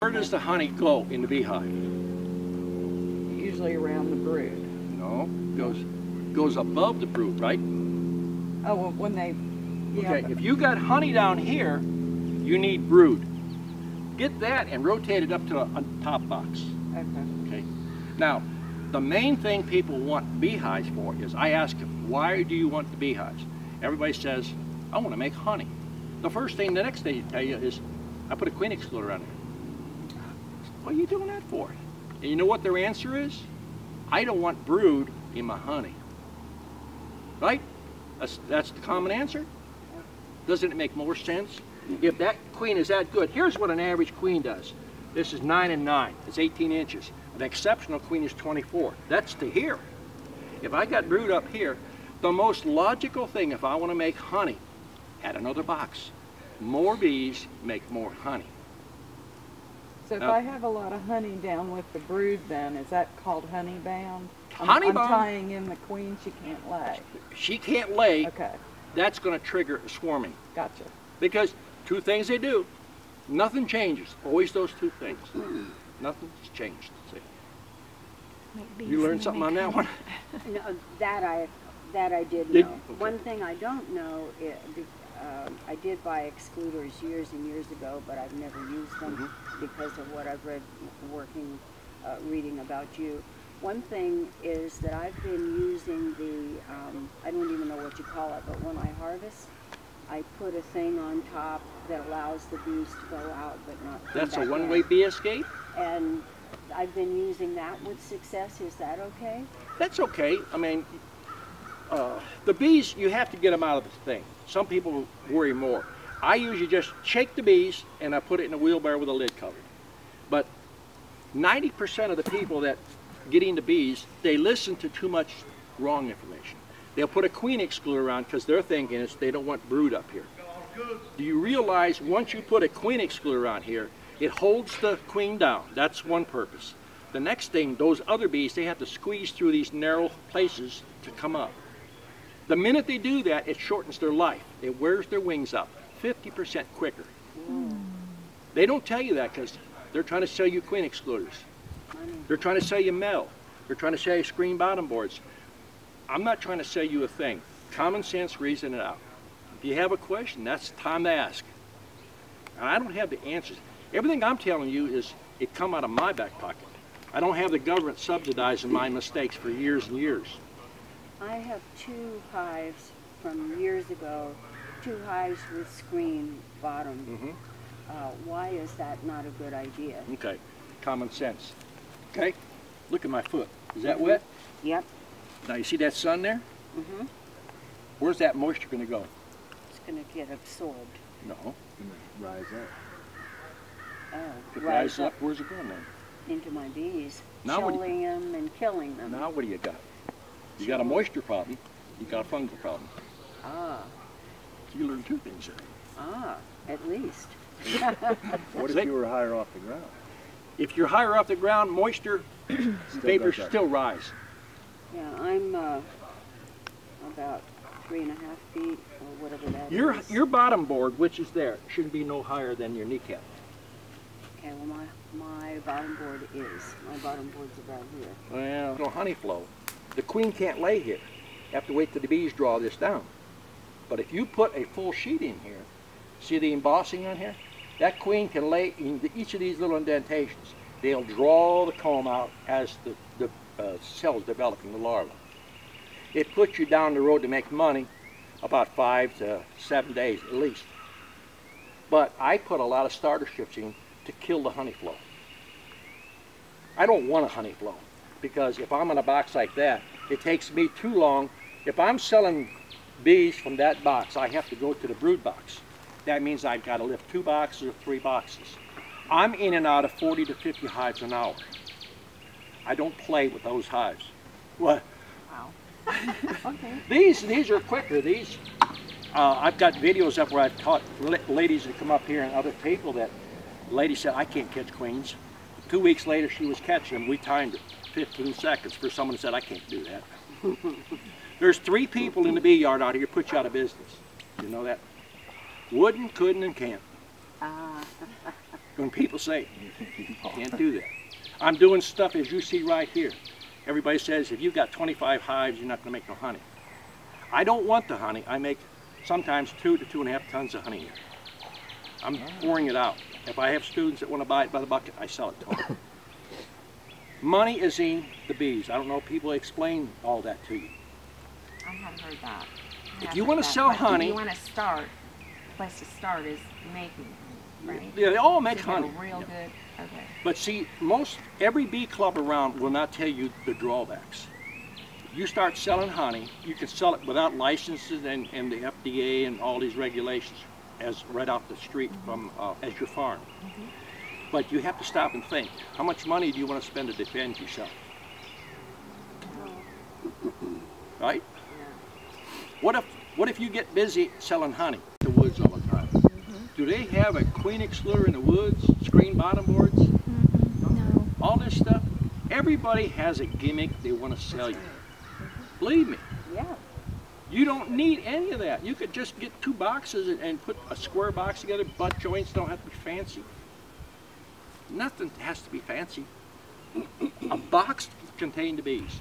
Where does the honey go in the beehive? Usually around the brood. No, goes goes above the brood, right? Oh, well, when they, yeah, Okay, if you got honey down here, you need brood. Get that and rotate it up to a, a top box. okay. Okay. Now, the main thing people want beehives for is I ask them, why do you want the beehives? Everybody says, I want to make honey. The first thing the next day tell you is, I put a queen excluder on it. What are you doing that for? And you know what their answer is? I don't want brood in my honey. Right? That's, that's the common answer. Doesn't it make more sense? If that queen is that good, here's what an average queen does. This is nine and nine, it's 18 inches. An exceptional queen is 24. That's to here. If I got brood up here, the most logical thing if I want to make honey, add another box. More bees make more honey. So if Now- I have a lot of honey down with the brood then, is that called honey bound? I'm, Honey I'm tying in the queen, she can't lay. She can't lay, Okay, that's going to trigger swarming. gotcha. Because two things they do, nothing changes. Always those two things. Nothing's changed. See? You learned something on that one? No, that I, that I did Did- know. okay. One thing I don't know, i- be- um, I did buy excluders years and years ago, but I've never used them Mm-hmm. because of what I've read, working, uh, reading about you. One thing is that I've been using the, um, I don't even know what you call it, but when I harvest, I put a thing on top that allows the bees to go out but not That's a one-way bee escape? And I've been using that with success. Is that okay? That's okay. I mean, the bees, you have to get them out of the thing. Some people worry more. I usually just shake the bees and I put it in a wheelbarrow with a lid covered. But 90% of the people that get into bees, they listen to too much wrong information. They'll put a queen excluder around because their thinking is they don't want brood up here. Do you realize once you put a queen excluder on here, it holds the queen down. That's one purpose. The next thing, those other bees, they have to squeeze through these narrow places to come up. The minute they do that, it shortens their life. It wears their wings up 50% quicker. They don't tell you that because they're trying to sell you queen excluders. They're trying to sell you metal. They're trying to sell you screen bottom boards. I'm not trying to sell you a thing. Common sense, reason it out. If you have a question, that's time to ask. And I don't have the answers. Everything I'm telling you is it come out of my back pocket. I don't have the government subsidizing my mistakes for years and years. I have two hives from years ago, two hives with screen bottom. Mhm. Uh, why is that not a good idea? Okay, common sense. Okay, look at my foot. Is that wet? Yep. Now you see that sun there? Mm-hmm. Where's that moisture going to go? It's going to get absorbed. No. Rise up. Oh, it rise up up, where's it going then? into my bees, Now killing them and killing them. Now what do you got? You got a moisture problem. You got a fungal problem. Ah, You learn two things there. ah, at least. What if you were higher off the ground? If you're higher off the ground, moisture vapors does still rise. Yeah, I'm uh, about three and a half feet or whatever that is. Your your bottom board, which is there, shouldn't be no higher than your kneecap. Okay, well, my, my bottom board is. My bottom board's about here. Well, no honey flow. The queen can't lay here. You have to wait till the bees draw this down. But if you put a full sheet in here, see the embossing on here? That queen can lay in each of these little indentations. They'll draw the comb out as the, the uh, cells developing the larva. It puts you down the road to make money about five to seven days at least. But I put a lot of starter strips in to kill the honey flow. I don't want a honey flow because if I'm in a box like that, it takes me too long. If I'm selling bees from that box, I have to go to the brood box. That means I've got to lift two boxes or three boxes. I'm in and out of 40 to 50 hives an hour. I don't play with those hives. What? Wow. Okay. These these are quicker. These uh, I've got videos up where I've taught ladies that come up here and other people that the lady said I can't catch queens. Two weeks later she was catching them. We timed it 15 seconds for someone who said I can't do that. There's three people in the bee yard out here put you out of business. You know that? Wouldn't, couldn't, and can't. When people say, can't do that. I'm doing stuff as you see right here. Everybody says, if you've got 25 hives, you're not gonna make no honey. I don't want the honey. I make sometimes two to two and a half tons of honey here. I'm pouring it out. If I have students that wanna buy it by the bucket, I sell it to them. Money is in the bees. I don't know if people explain all that to you. I haven't heard that. I If you wanna sell but honey- If you wanna start, place to start is making honey, right? Yeah, they all make To a honey. Real Yeah. good, okay. But see, most, every bee club around will not tell you the drawbacks. You start selling honey, you can sell it without licenses and, and the FDA and all these regulations as right off the street from, uh, as your farm. But you have to stop and think, how much money do you want to spend to defend yourself? Right? What if, what if you get busy selling honey in the woods all the time? Mm-hmm. Do they have a queen excluder in the woods, screen bottom boards? Mm-hmm. No. all this stuff. Everybody has a gimmick they want to sell you. Mm-hmm. Believe me, Yeah, you don't need any of that. You could just get two boxes and, and put a square box together. Butt joints don't have to be fancy. Nothing has to be fancy. a box contained the bees.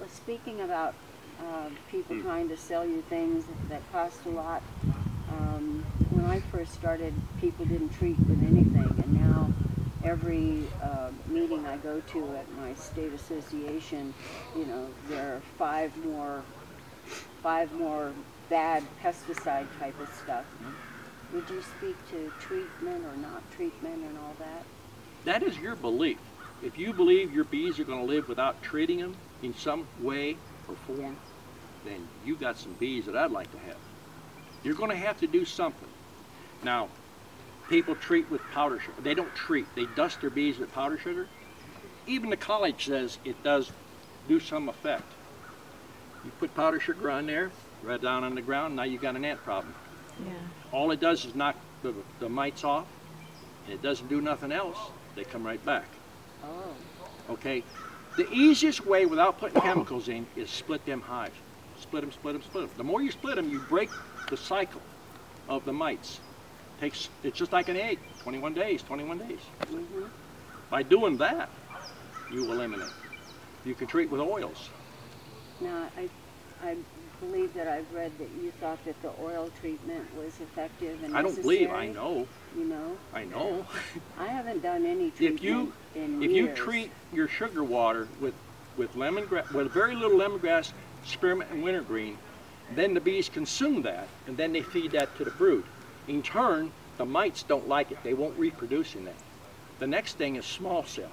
well, speaking about, uh, people trying to sell you things that cost a lot, um, when I first started, people didn't treat with anything, and now every, uh, meeting I go to at my state association, you know, there are five more, five more bad pesticide type of stuff. Would you speak to treatment or not treatment and all that? That is your belief. If you believe your bees are going to live without treating them in some way or form, then you've got some bees that I'd like to have. You're going to have to do something. Now, people treat with powder sugar. They don't treat. They dust their bees with powder sugar. Even the college says it does do some effect. You put powder sugar on there, right down on the ground, now you've got an ant problem. Yeah. All it does is knock the, the mites off, and it doesn't do nothing else. They come right back. Oh, Okay? The easiest way without putting chemicals in is split them hives. Split them, split them, split them. The more you split them, you break the cycle of the mites. Takes, it's just like an egg, 21 days, 21 days. mhm. By doing that, you eliminate. You can treat with oils. Now, I, I believe that I've read that you thought that the oil treatment was effective and I don't believe, I know, You know, I know. I haven't done any If you, in if you treat your sugar water with, with lemongrass, with very little lemongrass, spearmint, and wintergreen, then the bees consume that, and then they feed that to the brood. In turn, the mites don't like it. They won't reproduce in that. The next thing is small cell.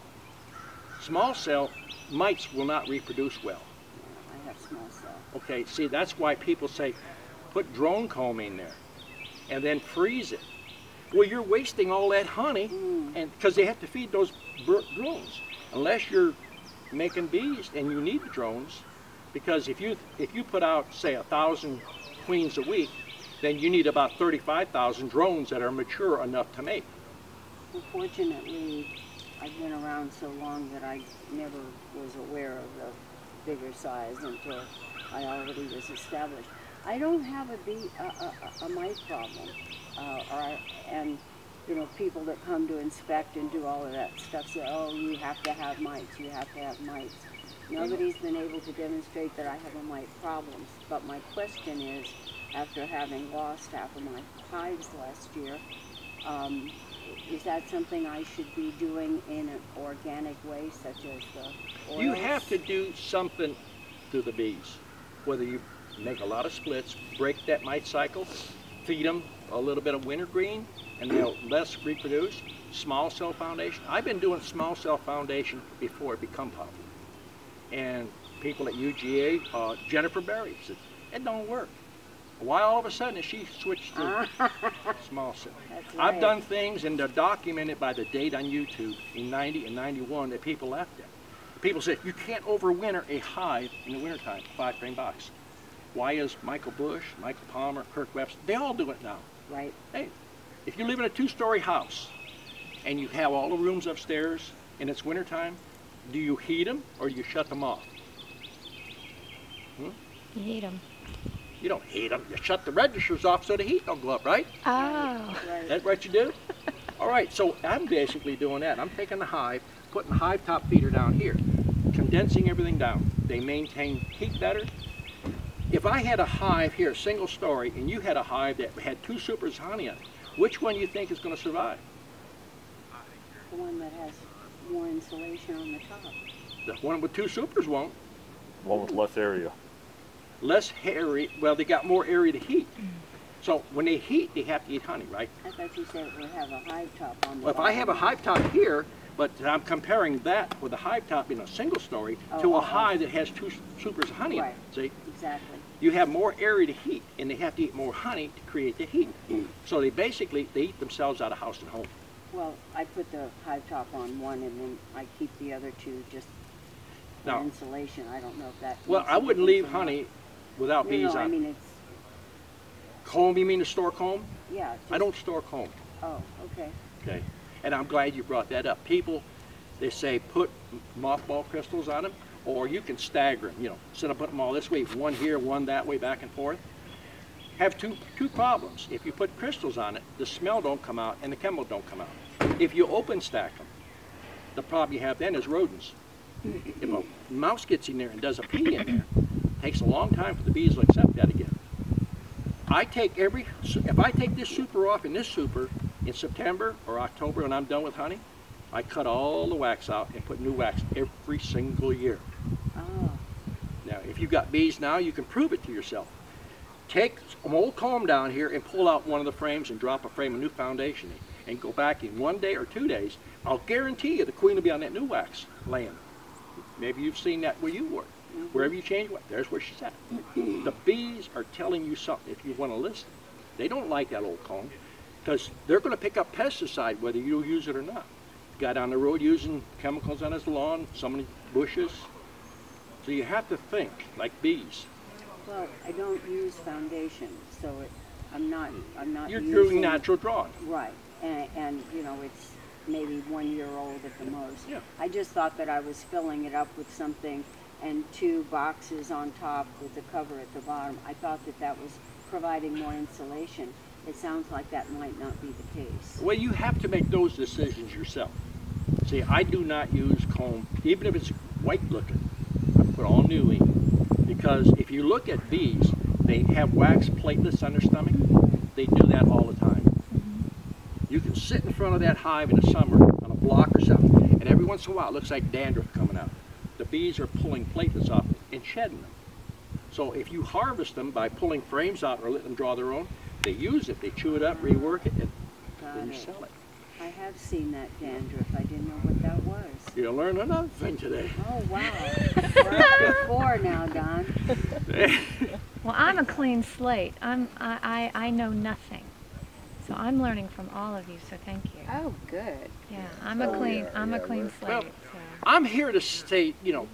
Small cell mites will not reproduce well. I have small cell. Okay, see, that's why people say, put drone comb in there and then freeze it. Well, you're wasting all that honey, Mm. and because they have to feed those drones. Unless you're making bees and you need the drones, because if you if you put out say a thousand queens a week, then you need about 35,000 drones that are mature enough to mate. Unfortunately, I've been around so long that I never was aware of the bigger size until I already was established. I don't have a bee, a, a, a mite problem, uh, or and you know, people that come to inspect and do all of that stuff say, oh, you have to have mites, you have to have mites. Nobody's been able to demonstrate that I have a mite problem. But my question is, after having lost half of my hives last year, um, is that something I should be doing in an organic way, such as the oils? You have to do something to the bees. Whether you make a lot of splits, break that mite cycle, feed them a little bit of wintergreen, and they'll less reproduce. Small cell foundation. I've been doing small cell foundation before it become popular. And people at UGA, uh, Jennifer Berry said, it don't work. Why all of a sudden has she switched to small cell? That's I've right. done things and they're documented by the date on YouTube in 90 and 91 that people left it. People say you can't overwinter a hive in the wintertime, five frame box. Why is Michael Bush, Michael Palmer, Kirk Webster, they all do it now. Right. Hey, if you live in a two-story house and you have all the rooms upstairs and it's wintertime, do you heat them or do you shut them off? Hmm? You hate them. You don't heat them, you shut the registers off so the heat don't go up, right? Oh. Right. That's what you do? All right, so I'm basically doing that. I'm taking the hive, putting the hive top feeder down here, condensing everything down. They maintain heat better. If I had a hive here, a single story, and you had a hive that had two supers honey on it, which one do you think is going to survive? The one that has more insulation on the top. The one with two supers won't. One with less area. Less hairy, well, they got more area to heat. So when they heat, they have to eat honey, right? I thought you said it would have a hive top on the Well, if I have a hive top here, but I'm comparing that with a hive top in a single story Oh, to a oh. hive that has two supers of honey in. Right. See? Exactly. You have more area to heat, and they have to eat more honey to create the heat. So they basically, they eat themselves out of house and home. Well, I put the hive top on one and then I keep the other two just for Now- insulation. I don't know if that. Well, I wouldn't leave honey without No, bees no, I mean, it's, Comb, you mean to store comb? yeah. I don't store comb. Oh, okay. Okay, and I'm glad you brought that up. People, they say put mothball crystals on them, or you can stagger them, you know, instead of putting them all this way, one here, one that way, back and forth. Have two, two problems. If you put crystals on it, the smell don't come out and the chemical don't come out. If you open stack them, the problem you have then is rodents. If a mouse gets in there and does a pee in there, it takes a long time for the bees to accept that again. I take every, if I take this super off and this super in September or October when I'm done with honey, I cut all the wax out and put new wax every single year. Oh, Now, if you've got bees now, you can prove it to yourself. Take an old comb down here and pull out one of the frames and drop a frame of new foundation in, and go back in one day or two days. I'll guarantee you the queen will be on that new wax laying. Maybe you've seen that where you work. Mm-hmm. Wherever you change wax, there's where she's at. Mm-hmm. the bees are telling you something if you want to listen. They don't like that old comb because they're going to pick up pesticide whether you use it or not. Guy down the road using chemicals on his lawn, so many bushes. So you have to think like bees. well, I don't use foundation, so it, I'm not, I'm not You're using. doing natural drawing. Right, and, and, you know, it's maybe one year old at the most. Yeah. I just thought that I was filling it up with something and two boxes on top with the cover at the bottom. I thought that that was providing more insulation. It sounds like that might not be the case. Well, you have to make those decisions yourself. See, I do not use comb, even if it's white looking. All new. Because if you look at bees, they have wax platelets on their stomach. They do that all the time. You can sit in front of that hive in the summer on a block or something, and every once in a while it looks like dandruff coming out. The bees are pulling platelets off and shedding them. So if you harvest them by pulling frames out or letting them draw their own, they use it, they chew it up, rework it, and Got then you it. sell it. I have seen that dandruff. I didn't know what that was. You learn another thing today. Oh, wow. We're up four now, Don. Well, I'm a clean slate. I'm, I, I, I know nothing. So I'm learning from all of you, so thank you. Oh, good. Yeah, I'm a Oh, clean, yeah, I'm a clean slate, Well, so. I'm here to say, you know,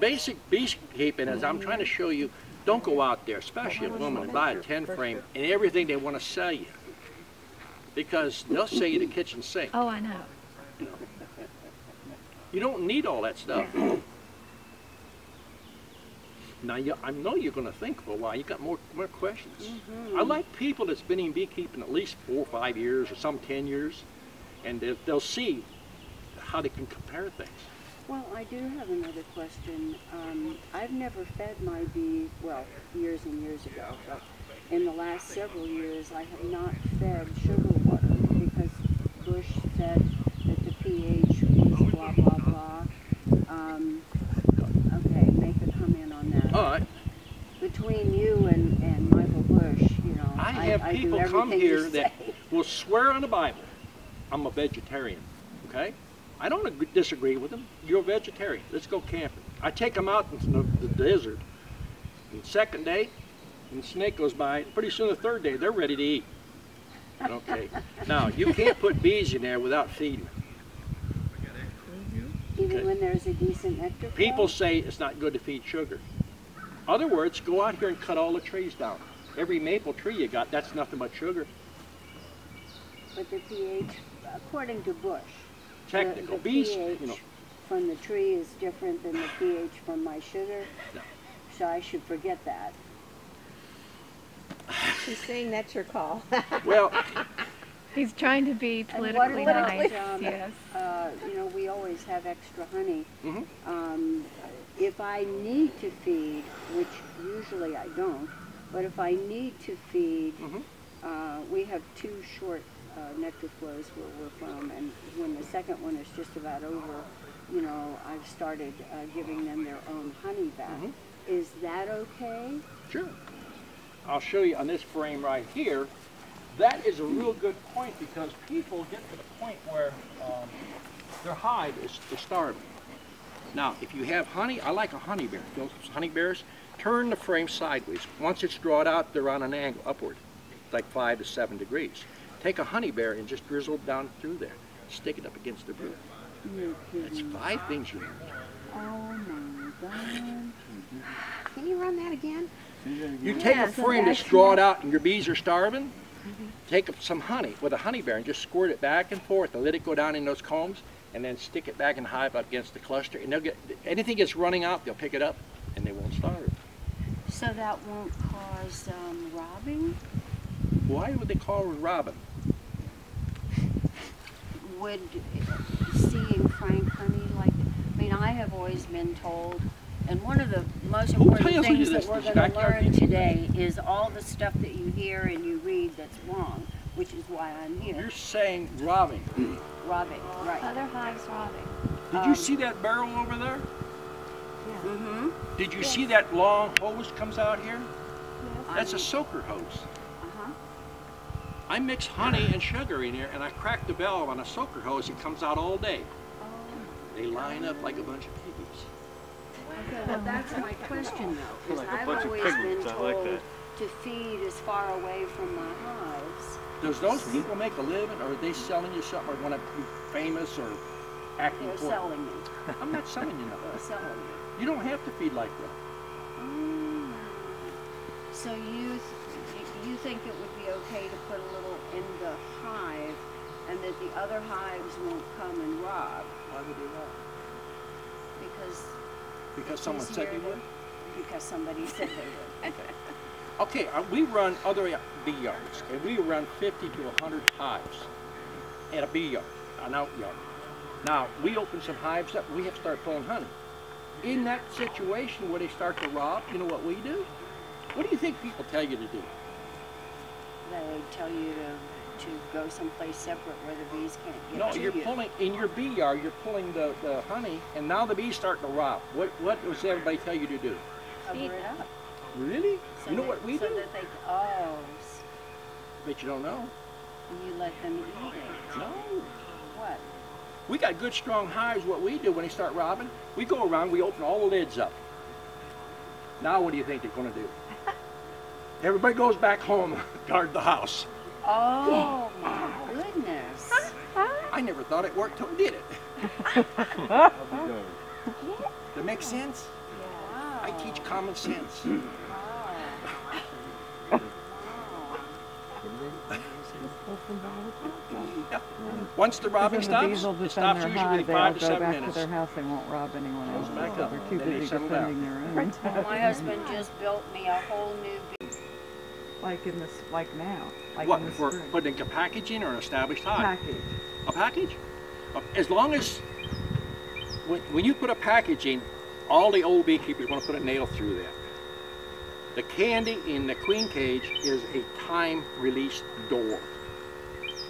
basic beekeeping, as I'm trying to show you, don't go out there, especially a woman, and buy a 10 frame and everything they want to sell you. Because they'll sell you the kitchen sink. Oh, I know. You don't need all that stuff. Now, you, I know you're going to think for a while. You got more more questions. I like people that's been in beekeeping at least four or five years, or some ten years, and they'll, they'll see how they can compare things. Well, I do have another question. Um, I've never fed my bee, well, years and years ago, but in the last several years, I have not fed sugar water because Bush said that the pH was blah, blah. Um, okay, make a comment on that. All right. Between you and, and Michael Bush, you know, I I, have I people come here that will swear on the Bible, I'm a vegetarian, okay? I don't ag- disagree with them. You're a vegetarian. Let's go camping. I take them out into the, the desert. And second day, and the snake goes by. Pretty soon, the third day, they're ready to eat. Okay. now you can't put bees in there without feeding. them. Even okay. when there's a decent nectar flow? People say it's not good to feed sugar. Other words, go out here and cut all the trees down. Every maple tree you got, that's nothing but sugar. But the pH, according to Bush, Technical. the Bees, pH you know, from the tree is different than the pH from my sugar. No. So I should forget that. She's saying that's your call. Well, He's trying to be And what politically about, nice. um, Yes. Uh, you know, we always have extra honey. Mm -hmm. Um, if I need to feed, which usually I don't, but if I need to feed, Mhm. uh, we have two short uh, nectar flows where we're from, and when the second one is just about over, you know, I've started uh, giving them their own honey back. Mhm. Is that okay? Sure. I'll show you on this frame right here. That is a real good point because people get to the point where um, their hive is, is starving. Now, if you have honey, I like a honey bear. Those honey bears, turn the frame sideways. Once it's drawn out, they're on an angle upward, like five to seven degrees. Take a honey bear and just drizzle it down through there. Stick it up against the roof. That's five things you learn. Oh my God. Can you run that again? You take a frame that's drawn out and your bees are starving, take some honey with a honey bear and just squirt it back and forth and let it go down in those combs and then stick it back in the hive up against the cluster and they'll get, anything that's running out, they'll pick it up and they won't starve. So that won't cause um, robbing? Why would they call it robin? Would seeing Frank honey like, I mean, I have always been told, and one of the most important things this? that we're going to learn teacher? today is all the stuff that you hear and you read that's wrong, which is why I'm here. You're saying robbing. Robbing, right. Other hives robbing. Did you see that barrel over there? Yeah. Mm-hmm. Did you see that long hose comes out here? Yes. That's a soaker hose. Uh-huh. I mix honey and sugar in here and I crack the valve on a soaker hose. It comes out all day. They line up like a bunch of piggies. Okay, well, that's my question though, is Like a I've bunch of always been pigments, I like told that. to feed as far away from my hives. Does those people make a living, or are they selling you something, or want to be famous, or acting They're for? selling me, I'm not selling you they're nothing. selling me. You don't have to feed like that. Mm. So you, th- you think it would be okay to put a little in the hive and that the other hives won't come and rob Why would they not? because Because someone said they would. Because somebody said they would. Okay, uh, we run other bee yards, and we run 50 to 100 hives at a bee yard, an out yard. Now, we open some hives up, we have to start pulling honey. In that situation where they start to rob, you know what we do? What do you think people tell you to do? They tell you to, to go someplace separate where the bees can't get No, to you're you. pulling, in your bee yard, you're pulling the, the honey, and now the bees start to rob. What, what does everybody tell you to do? Cover it up. Really? so You know that- what we do so do? that they, oh, s- Bet you don't know. you let them eat it. No. What? We got good strong hives. What we do when they start robbing, we go around, we open all the lids up. Now what do you think they're gonna do? Everybody goes back home, guard the house. Oh, my goodness. I never thought it worked till it did it. I'll be darned. That makes sense? Wow. I teach common sense. Oh. Once the robbing Because then the stops, bees will it defend stops their usually hive, they all five to go seven back to their house, they won't rob anyone else. Back up, They're too then they busy down. defending their own. Well, my husband just built me a whole new bee. Like in this, like now, like What, in the for spring. putting a packaging or an established hive? Package. A package? Uh, As long as, when, when you put a package in, all the old beekeepers want to put a nail through that. The candy in the queen cage is a time release door.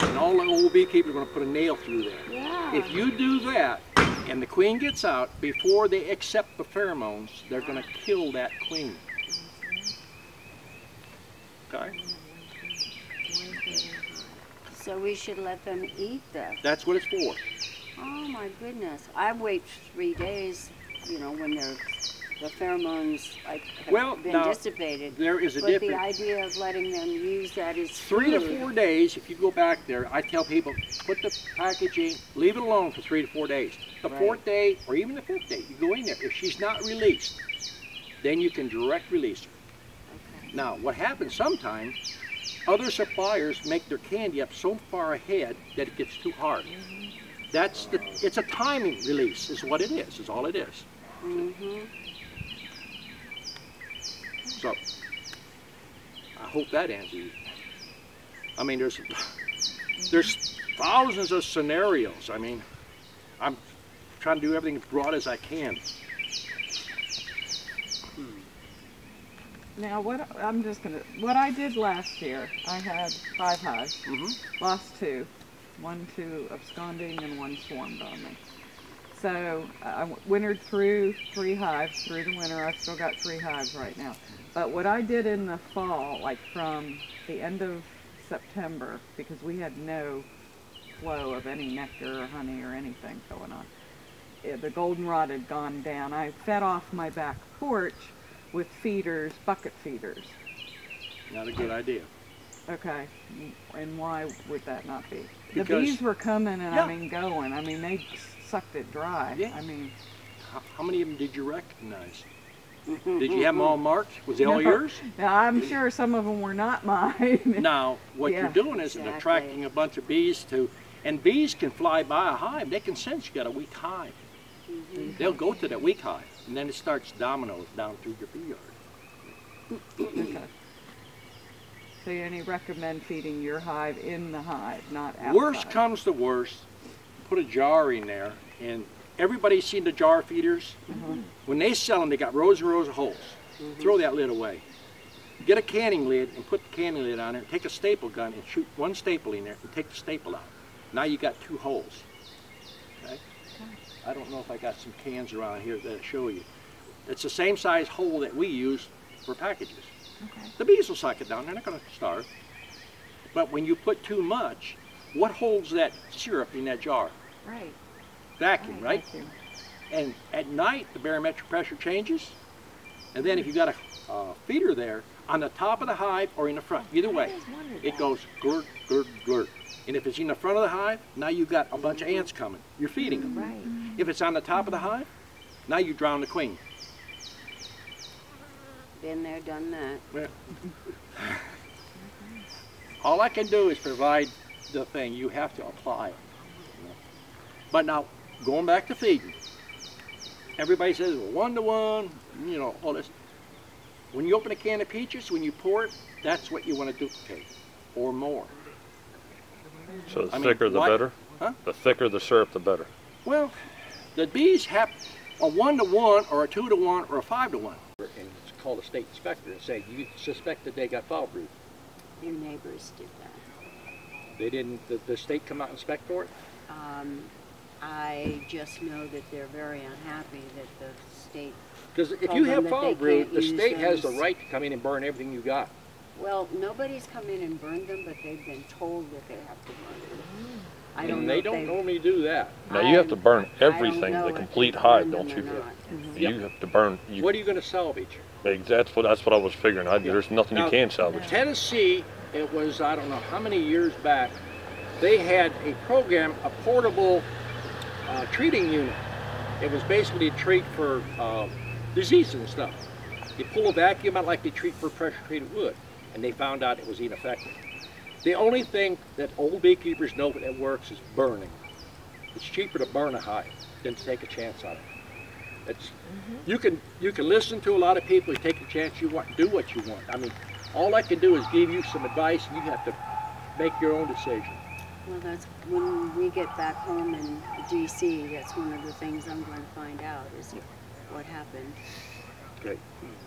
And all the old beekeepers want to put a nail through there. Yeah. If you do that and the queen gets out, before they accept the pheromones, they're going to kill that queen. So we should let them eat this. That's what it's for. Oh my goodness. I wait three days, you know, when they're, the pheromones like have Well, been now, dissipated. There is a But the idea of letting them use that is three to four days, if you go back there, I tell people, put the packaging, leave it alone for three to four days. The Right. fourth day, or even the fifth day, you go in there. If she's not released, then you can direct release her. Now, what happens sometimes, other suppliers make their candy up so far ahead that it gets too hard. That's the, it's a timing release, is what it is, is all it is. Mhm. So, I hope that answers you. I mean, there's, there's thousands of scenarios. I mean, I'm trying to do everything as broad as I can. Now, what, I'm just gonna, what I did last year, I had five hives, Mhm. lost two. One to absconding and one swarmed on me. So I wintered through three hives through the winter. I've still got three hives right now. But what I did in the fall, like from the end of September, because we had no flow of any nectar or honey or anything going on, the goldenrod had gone down. I fed off my back porch with feeders, bucket feeders. Not a good idea. Okay, and why would that not be? The bees were coming and Yeah. I mean going. I mean they sucked it dry. Yeah. I mean, How, how many of them did you recognize? Did you have them all marked? Was they all yours? now I'm sure some of them were not mine. Now, what Yeah. you're doing is Exactly. attracting a bunch of bees to, and bees can fly by a hive. They can sense you got a weak hive. Mm-hmm. They'll go to that weak hive, and then it starts dominoes down through your bee yard. okay. So you only recommend feeding your hive in the hive, not outside. Worst comes to worst, put a jar in there, and everybody's seen the jar feeders. Mm-hmm. When they sell them, they got rows and rows of holes. Mm-hmm. Throw that lid away. Get a canning lid and put the canning lid on it. Take a staple gun and shoot one staple in there and take the staple out. Now you got two holes. I don't know if I got some cans around here that show you. It's the same size hole that we use for packages. Okay. The bees will suck it down. They're not going to starve. But when you put too much, what holds that syrup in that jar? Right. Vacuum, right? Vacuum. And at night, the barometric pressure changes. And then if you've got a uh, feeder there, on the top of the hive or in the front, either way, it goes glurt, glurt, glurt. And if it's in the front of the hive, now you've got a bunch of ants coming. You're feeding them. Right. If it's on the top of the hive, now you drown the queen. Been there, done that. All I can do is provide the thing. You have to apply it. But now, going back to feeding, everybody says one to one, you know, all this. When you open a can of peaches, when you pour it, that's what you want to duplicate, or more. So the I mean, thicker the why- better? Huh? The thicker the syrup, the better. Well, the bees have a one to one, or a two to one, or a five to one. And it's called a state inspector and say, you suspect that they got foul brood. Your neighbors did that. They didn't, the, the state come out and inspect for it? Um, I just know that they're very unhappy that the state, Because if you have that foul they brood, the state has the right to come in and burn everything you got. well, nobody's come in and burned them, but they've been told that they have to burn them. I don't And know they if don't they've- normally do that. Now you have to burn everything, the complete they've hive, don't them you? or not. You have to burn, you, What are you going to salvage? that's what, that's what I was figuring. I, there's nothing you can salvage. Tennessee, it was, I don't know how many years back, they had a program, a portable uh, treating unit. It was basically a treat for uh, disease and stuff. You pull a vacuum out like they treat for pressure treated wood, and they found out it was ineffective. The only thing that old beekeepers know that works is burning. It's cheaper to burn a hive than to take a chance on it. It's, mm-hmm. you can you can listen to a lot of people, take a chance you want, do what you want. I mean, all I can do is give you some advice, and you have to make your own decision. Well, that's, when we get back home in DC, that's one of the things I'm going to find out is what happened,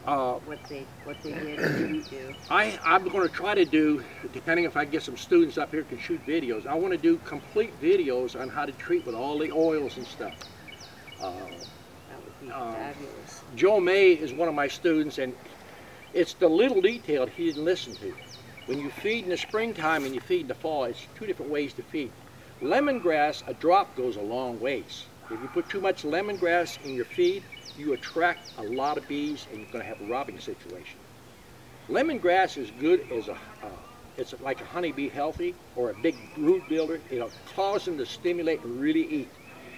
Uh, what they, what they did or didn't do. I, I'm going to try to do, depending if I get some students up here can shoot videos, I want to do complete videos on how to treat with all the oils and stuff. Uh, That would be Um, fabulous. Joe May is one of my students, and it's the little detail he didn't listen to. When you feed in the springtime and you feed in the fall, it's two different ways to feed. Lemongrass, a drop goes a long ways. If you put too much lemongrass in your feed, you attract a lot of bees, and you're going to have a robbing situation. Lemongrass is good as a, uh, it's like a honeybee healthy or a big brood builder. It'll cause them to stimulate and really eat.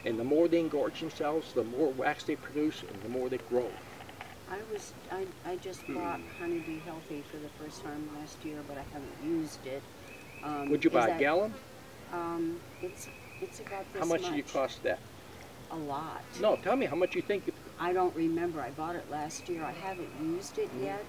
And the more they engorge themselves, the more wax they produce and the more they grow. I was, I, I just bought Honeybee Healthy for the first time last year, but I haven't used it. Um, Would you buy a that- gallon? Um, it's, it's about this How much much. did you cost that? A lot. No, tell me how much you think. I don't remember. I bought it last year. I haven't used it yet.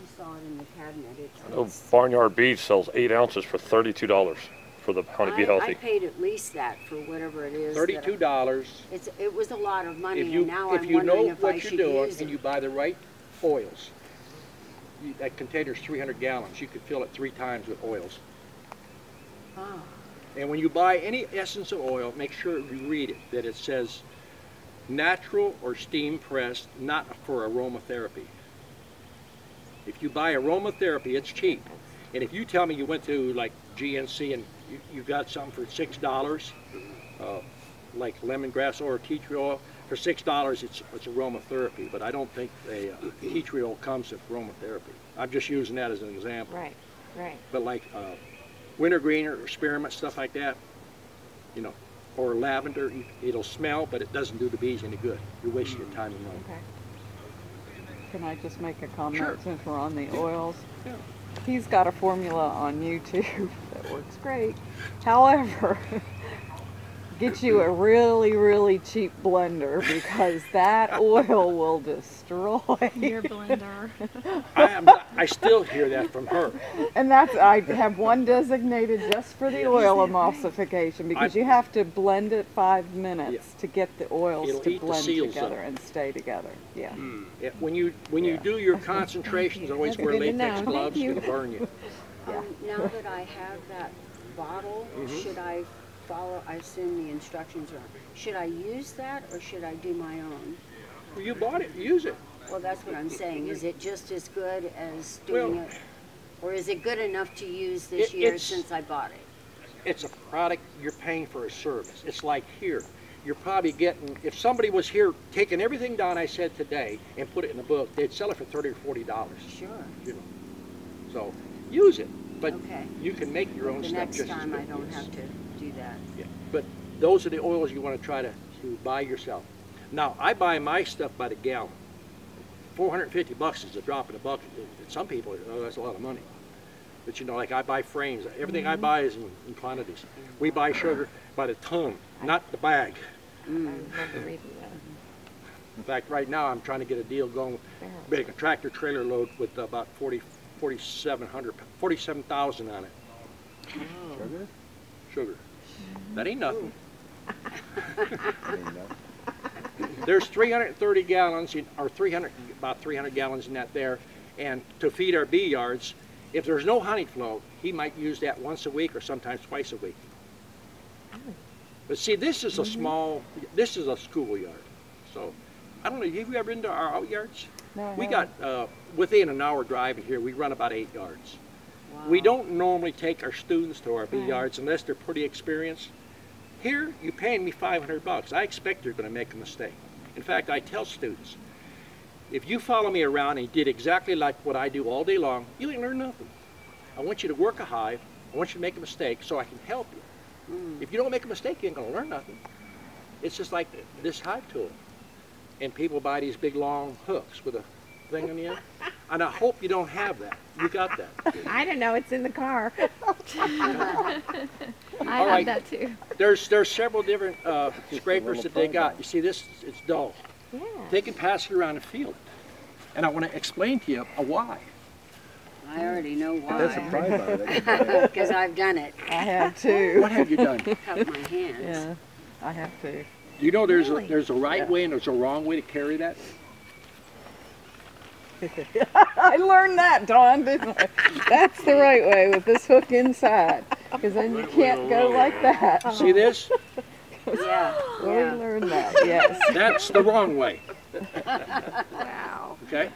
You saw it in the cabinet. It's, I know it's Barnyard Beef sells eight ounces for thirty-two dollars. for the honey to be I, I paid at least that for whatever it is. Thirty-two dollars. It's, it was a lot of money, If and you, now if I'm you know if what should you're doing and it. you buy the right oils, you- that container's three hundred gallons, you could fill it three times with oils. Oh, And when you buy any essence of oil, make sure you read it, that it says natural or steam pressed, not for aromatherapy. If you buy aromatherapy, it's cheap. And if you tell me you went to like GNC and you, you got something for six dollars, uh, like lemongrass oil or tea tree oil, for six dollars it's, it's aromatherapy, but I don't think a uh, tea tree oil comes with aromatherapy. I'm just using that as an example. Right, right. But like uh, wintergreen or spearmint, stuff like that, you know, or lavender, it'll smell, but it doesn't do the bees any good. You're wasting your mm. time and money. Okay. Can I just make a comment Sure. since we're on the oils? Yeah. He's got a formula on YouTube that works great. However, get you a really, really cheap blender because that oil will destroy. Your blender. I, am I still hear that from her. And that's, I have one designated just for the oil emulsification because I- you have to blend it five minutes to get the oils It'll to blend together up. and stay together. Yeah. Yeah, When you when you do your concentrations, always wear latex know. gloves. Thank It's gonna burn you. um, now that I have that bottle, Mm-hmm. should I follow, I assume the instructions are, should I use that or should I do my own? Well, you bought it, use it. Well, that's what I'm saying. Is it just as good as doing Well- it? Or is it good enough to use this It- year since I bought it? It's a product you're paying for a service. It's like here. You're probably getting, if somebody was here taking everything down I said today and put it in a book, they'd sell it for thirty or forty dollars. Sure. You know, so use it, but Okay. you can make your own The stuff next just as time I don't have to that. Yeah, but those are the oils you want to try to, to buy yourself. Now, I buy my stuff by the gallon. Four hundred and fifty bucks is a drop in the bucket. Some people, oh, that's a lot of money. But you know, like I buy frames. Everything I mm-hmm. buy is in, in quantities. We buy sugar by the ton, not the bag. Mm. I remember reading that. In fact, right now, I'm trying to get a deal going, make a tractor trailer load with about 40, 4,700, 47,000 on it. Sugar? Sugar. That ain't nothing. I mean, no. There's 330 gallons, in, or 300, about 300 gallons in that there, and to feed our bee yards, if there's no honey flow, he might use that once a week or sometimes twice a week. But see, this is a small, this is a schoolyard, so, I don't know, have you ever been to our out yards? No, We got, uh, within an hour drive here, we run about eight yards. We don't normally take our students to our bee Right. yards unless they're pretty experienced. Here, you're paying me 500 bucks. I expect you're going to make a mistake. In fact, I tell students, if you follow me around and did exactly like what I do all day long, you ain't learn nothing. I want you to work a hive. I want you to make a mistake so I can help you. Hmm. If you don't make a mistake, you ain't going to learn nothing. It's just like this hive tool. And people buy these big long hooks with a thing on the end. And I hope you don't have that. You got that. I don't know, it's in the car. I All have right. that too. There's there's several different uh, scrapers that they got. You see this? It's dull. Yeah. They can pass it around and feel it. And I want to explain to you a why. I already know They're why. surprised by it. They can buy it. Because I've done it. I have too. What have you done? Cut my hands. Yeah, I have to. Do you know there's Really? a, there's a right Yeah. way and there's a wrong way to carry that? I learned that, Don, didn't I? That's the right way with this hook inside, because then you can't go like that. See this? Yeah, We yeah. learned that, yes. That's the wrong way. Wow. Okay?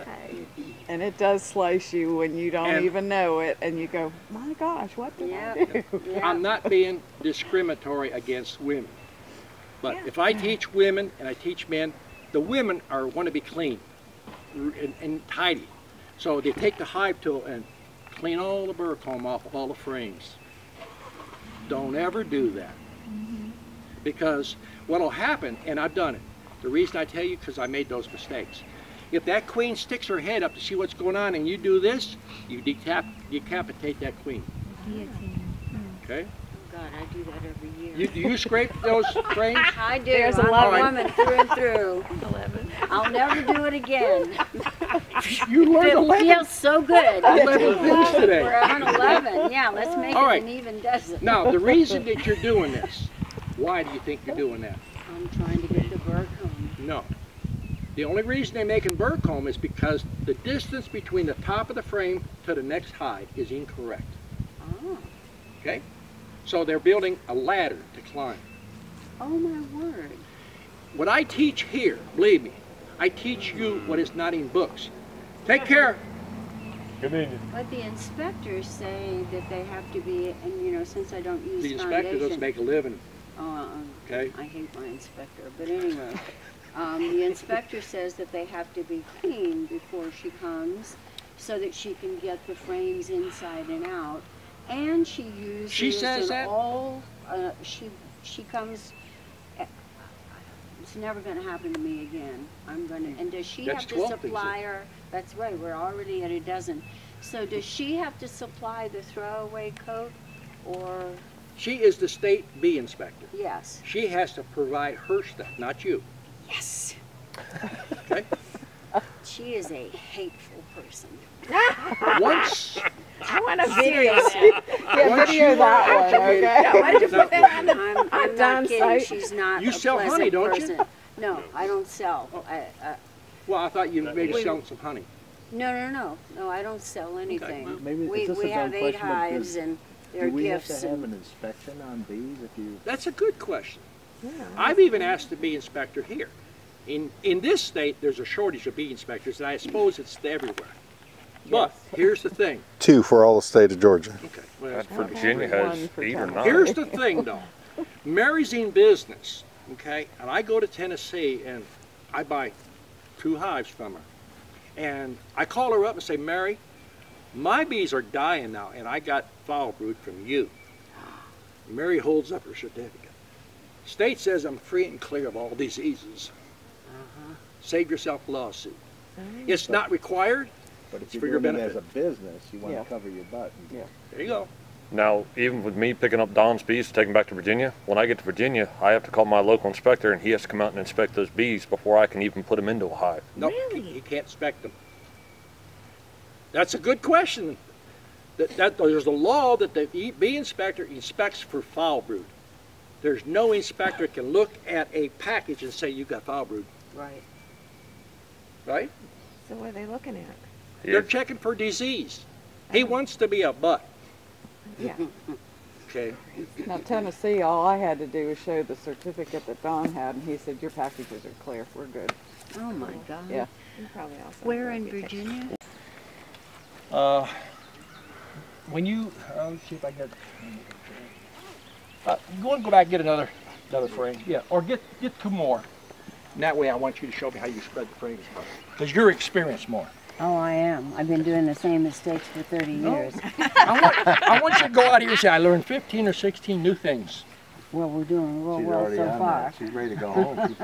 Okay. And it does slice you when you don't And- even know it, and you go, my gosh, what did Yeah. I do? Yeah. I'm not being discriminatory against women. But if I teach women and I teach men, the women are want to be clean r- and, and tidy. So they take the hive tool and clean all the burr comb off all the frames. Don't ever do that. Mm-hmm. Because what'll happen, and I've done it, the reason I tell you because I made those mistakes. If that queen sticks her head up to see what's going on and you do this, you decap- decapitate that queen. Guillotine. Okay? Oh, God, I do that every year. You, do you scrape those frames? I do. There's I'm a 11. woman through and through. Eleven. I'll never do it again. You learned It 11 feels so good. 11 things We're on 11. Yeah, let's make All it right. an even dozen. Now, the reason that you're doing this, why do you think you're doing that? I'm trying to get the burr comb. No. The only reason they're making burr comb is because the distance between the top of the frame to the next hive is incorrect. Oh, Okay? So they're building a ladder to climb. oh my word. What I teach here, believe me, I teach you what is not in books. Take care. Good evening. But the inspectors say that they have to be, and you know, since I don't use The inspector doesn't make a living, Oh, uh, okay? I hate my inspector, but anyway, um, the inspector says that they have to be clean before she comes, so that she can get the frames inside and out. And she uses She says that? all, uh, she, she comes, eh, it's never gonna happen to me again. I'm gonna, and does she That's have to 12 supply her, that's right, we're already at a dozen. So does she have to supply the throwaway coat, or, She is the state bee inspector. yes? She has to provide her stuff, not you. Yes. Okay? She is a hateful person. Once, I want a video. Seriously. Yeah, Once video you that one, okay? educated- Why did you put that on the I'm, I'm damn not kidding. site. She's not You a sell honey, don't you? No, I don't sell. I, uh, well, I thought you maybe Wait. selling some honey. no, no, no, no. I don't sell anything. well, Maybe we we have eight hives and they're Do we have gifts. to have an inspection on bees if you, That's a good question. I've even asked the bee inspector here. In, in this state, there's a shortage of bee inspectors, and I suppose it's everywhere. But here's the thing. Two for all the state of Georgia. Okay. well, that's- Virginia One has eight or nine. Here's the thing, though. Mary's in business, okay? And I go to Tennessee and I buy two hives from her. And I call her up and say, Mary, my bees are dying now, and I got foul brood from you. Mary holds up her certificate. State says I'm free and clear of all diseases. Uh -huh. Save yourself a lawsuit. It's not required. But if It's you're for your doing it as a business, you want Yeah. to cover your butt. and- Yeah. There you go. Now, even with me picking up Don's bees to take them back to Virginia, when I get to Virginia, I have to call my local inspector and he has to come out and inspect those bees before I can even put them into a hive. No, he can't inspect them. That's a good question. That, that, there's a law that the bee inspector inspects for foul brood. There's no inspector can look at a package and say you've got foul brood, right. right? So what are they looking at? They're checking for disease. He wants to be a butt, Yeah. okay? Now Tennessee, all I had to do was show the certificate that Don had, and he said, your packages are clear, we're good. Oh my God. Yeah. Where in Virginia? Uh, when you, uh, let's see if I get, uh, go and go back and get another, another frame. Yeah, or get, get two more. And that way I want you to show me how you spread the frames. Because you're experienced more. Oh, I am. I've been doing the same mistakes for 30 years. I want, I want you to go out here and say, I learned 15 or 16 new things. Well, we're doing real She's well already so on far. that. She's ready to go home.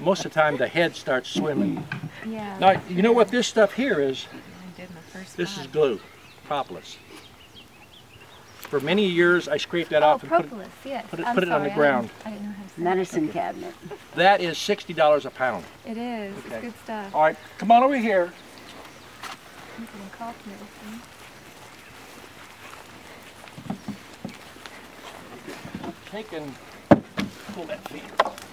Most of the time the head starts swimming. Yeah. Now, you know what this stuff here is? I did my first This is glue, propolis. For many years, I scraped that Oh, off and put it, yes. put it- I'm put it on the sorry, I ground. didn't- I didn't know how to say Medicine cabinet. that is $60 a pound. it. It is. Okay. It's good stuff. All right, come on over here. I'm cough medicine. Take pull that feeder.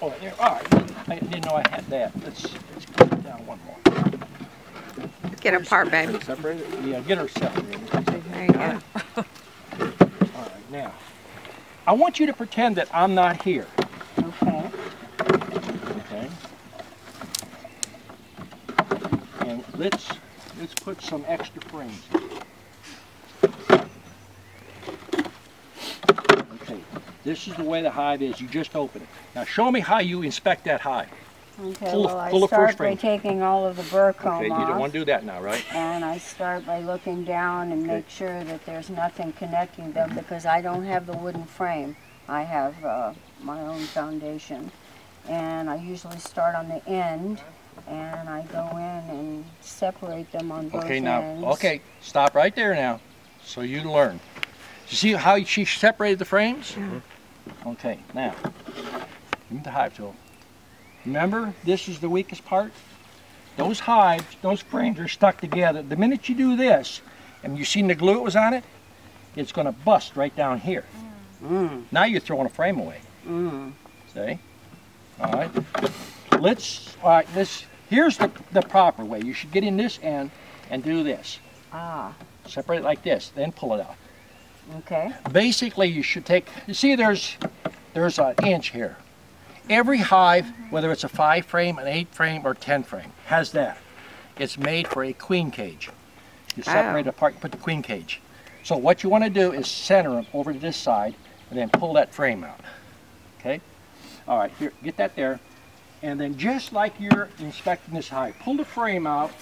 Oh, there, all right. I didn't know I had that. Let's, let's put it down one more. Get apart, baby. Separate it? Yeah, get her separated. There you go. Now, I want you to pretend that I'm not here, Okay. okay? And let's, let's put some extra frames. Okay, this is the way the hive is. You just open it. Now show me how you inspect that hive. Okay, Pull well, I pull the start by taking all of the burr comb Okay, comb you don't off. want to do that now, right? And I start by looking down and make sure that there's nothing connecting them because I don't have the wooden frame. I have uh, my own foundation. And I usually start on the end and I go in and separate them on both Okay, now, ends. okay, stop right there now, so you learn. You see how she separated the frames? Mm -hmm. Okay, now, give me the hive tool. Remember, this is the weakest part? Those hives, those frames are stuck together. The minute you do this, and you seen the glue that was on it, it's gonna bust right down here. Now you're throwing a frame away. See? All right. Let's, all right, this, here's the, the proper way. You should get in this end and do this. Ah, Separate it like this, then pull it out. okay. Basically, you should take, you see there's, there's an inch here. Every hive, whether it's a five frame, an eight frame, or 10 frame, has that. It's made for a queen cage. You separate it apart, you put the queen cage. So what you want to do is center them over to this side and then pull that frame out. Okay? All right, here, get that there. And then just like you're inspecting this hive, pull the frame out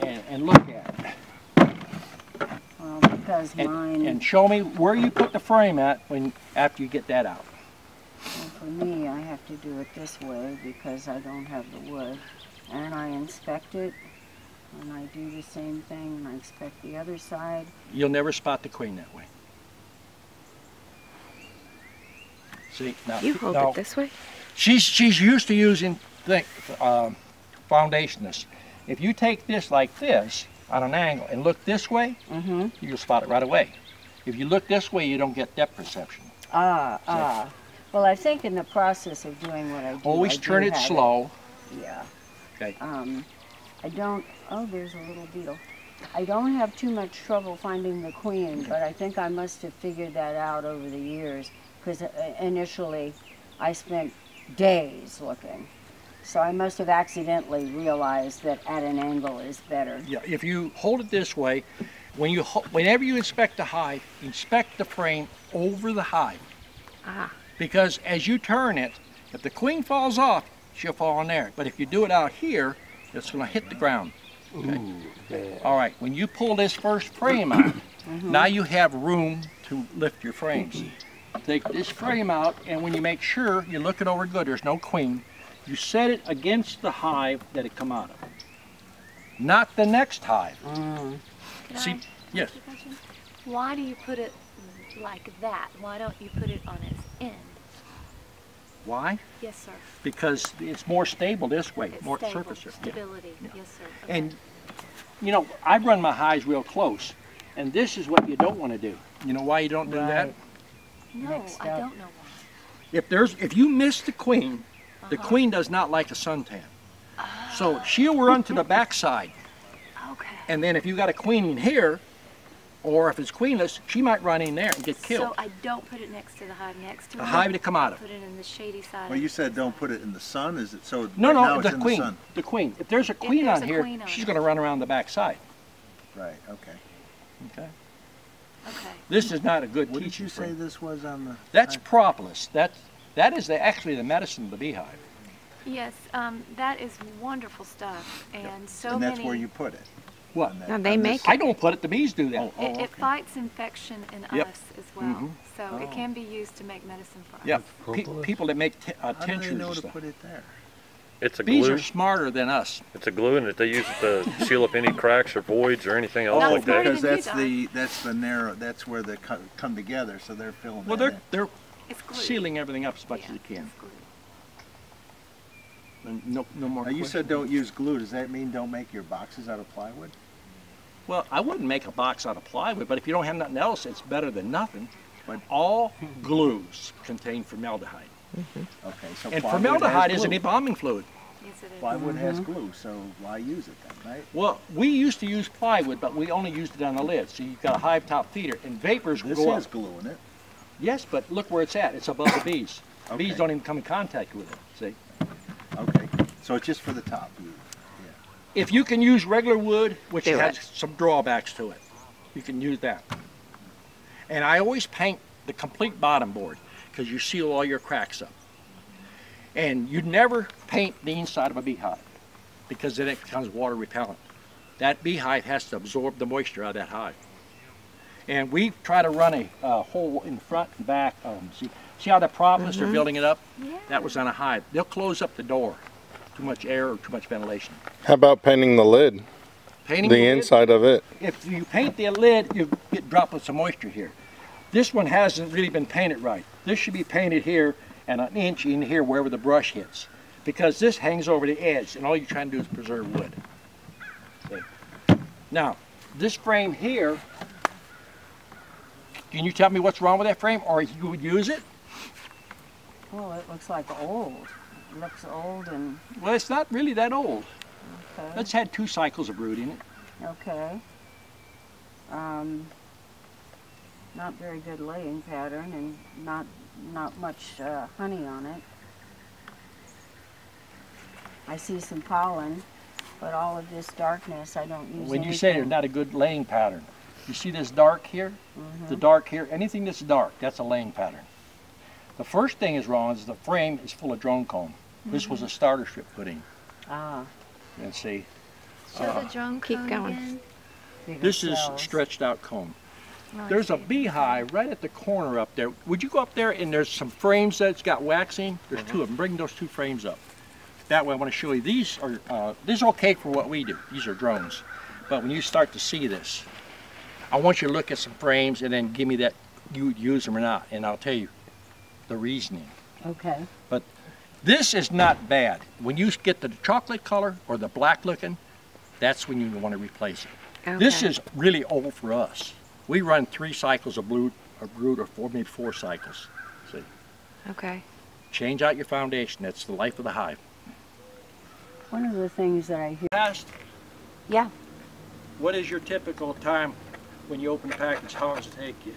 and, and look at it. Well, because And, mine, and show me where you put the frame at when, after you get that out. Well, for me, I have to do it this way because I don't have the wood. And I inspect it, and I do the same thing, and I inspect the other side. You'll never spot the queen that way. See, now, You hold now it this way. she's, she's used to using think, um, foundation this. If you take this like this on an angle and look this way, Mm-hmm. you'll spot it right away. If you look this way, you don't get depth perception. Ah, ah. Well, I think in the process of doing what I do, Always I do turn it have slow. Yeah. Okay. Um, I don't, oh, there's a little beetle. I don't have too much trouble finding the queen, but I think I must have figured that out over the years, because initially I spent days looking. So I must have accidentally realized that at an angle is better. Yeah, if you hold it this way, when you whenever you inspect the hive, inspect the frame over the hive. Ah. Because as you turn it, if the queen falls off, she'll fall in there. But if you do it out here, it's going to hit the ground. Okay. All right. When you pull this first frame out, mm-hmm. now you have room to lift your frames. Take this frame out, and when you make sure you look it over good, there's no queen. You set it against the hive that it come out of, not the next hive. Mm. Can See, I yes. ask you a question? Why do you put it like that? Why don't you put it on its end? Why? Yes, sir. Because it's more stable this way, It's more stable, surface. area. Yeah. stability. Yeah. Yes, sir. Okay. And, you know, I run my highs real close, and this is what you don't want to do. You know why you don't do that? No, mixed I up. don't know why. If there's, if you miss the queen, the Uh-huh. queen does not like a suntan. So she'll run to the backside, Okay. and then if you got a queen in here, or if it's queenless, she might run in there and get killed. So I don't put it next to the hive next to The hive to come out of. Put it in the shady side. Well, you said don't put it in the sun, is it, so No, right no, now it's the in queen, the sun? the queen. If there's a queen there's on a here, queen on she's going to run around the back side. Right, okay. Okay. Okay. This is not a good What teaching did you say frame. this was on the? That's hive? propolis. That's that is the, actually the medicine of the beehive. Yes, um, that is wonderful stuff, and so And that's many. where you put it? What? No, they on make it. I don't put it. The bees do that. Oh, oh, It, it fights infection in Yep. us as well, Mhm. so it Oh. can be used to make medicine for us. Yep. Pe- people that make t- uh, How do they tinctures know to put it there? It's a Bees glue. are smarter than us. It's a glue, and that they use it to seal up any cracks or voids or anything else Not like that. Because that's the, that's the narrow, that's where they co- come together, so they're filling Well, that they're in. they're It's sealing everything up as much Yeah, as they can. it's glue. No, no more. Now, you said don't use glue, does that mean don't make your boxes out of plywood? Well, I wouldn't make a box out of plywood, but if you don't have nothing else, it's better than nothing. But- all glues contain formaldehyde, mm-hmm. Okay, so and formaldehyde is an embalming fluid. Yes, it is. Plywood has mm-hmm. glue, so why use it then, right? Well, we used to use plywood, but we only used it on the lid. So you've got a hive top feeder, and vapors This go has up. glue in it. Yes, but look where it's at. It's above the bees. Bees don't even come in contact with it. See, Okay, so it's just for the top. You- if you can use regular wood, which Do has it. some drawbacks to it, you can use that. And I always paint the complete bottom board because you seal all your cracks up. And you never paint the inside of a beehive because then it becomes water repellent. That beehive has to absorb the moisture out of that hive. And we try to run a uh, hole in front and back. Um, see, see how the propolis they're building it up? Yeah. That was on a hive. They'll close up the door. Too much air or too much ventilation. How about painting the lid? Painting The lid, inside of it. If you paint the lid, you get droplets of moisture here. This one hasn't really been painted right. This should be painted here and an inch in here wherever the brush hits. Because this hangs over the edge and all you're trying to do is preserve wood. See? Now, this frame here, can you tell me what's wrong with that frame or you would use it? Well, it looks like old. Looks old and, Well, it's not really that old. okay, It's had two cycles of brooding. it. okay. Um, not very good laying pattern and not, not much, uh, honey on it. I see some pollen, but all of this darkness, I don't use When you say there's not a good laying pattern, you see this dark here? Mm-hmm. The dark here, anything that's dark, that's a laying pattern. The first thing is wrong is the frame is full of drone comb. This was a starter strip putting, Ah, and see, Show the drone Keep comb going. again. this is stretched out comb. Oh, There's a beehive right at the corner up there. Would you go up there and there's some frames that's got waxing? There's two of them. Bring those two frames up. That way I want to show you, these are, uh, these are okay for what we do. These are drones. But when you start to see this, I want you to look at some frames and then give me that, you would use them or not, and I'll tell you the reasoning. Okay, This is not bad. When you get the chocolate color or the black looking, that's when you want to replace it. This is really old for us. We run three cycles of brood, of brood or four, maybe four cycles. See, Okay. change out your foundation. That's the life of the hive. one of the things that I hear, Past, yeah, what is your typical time when you open the package? How long does it take you?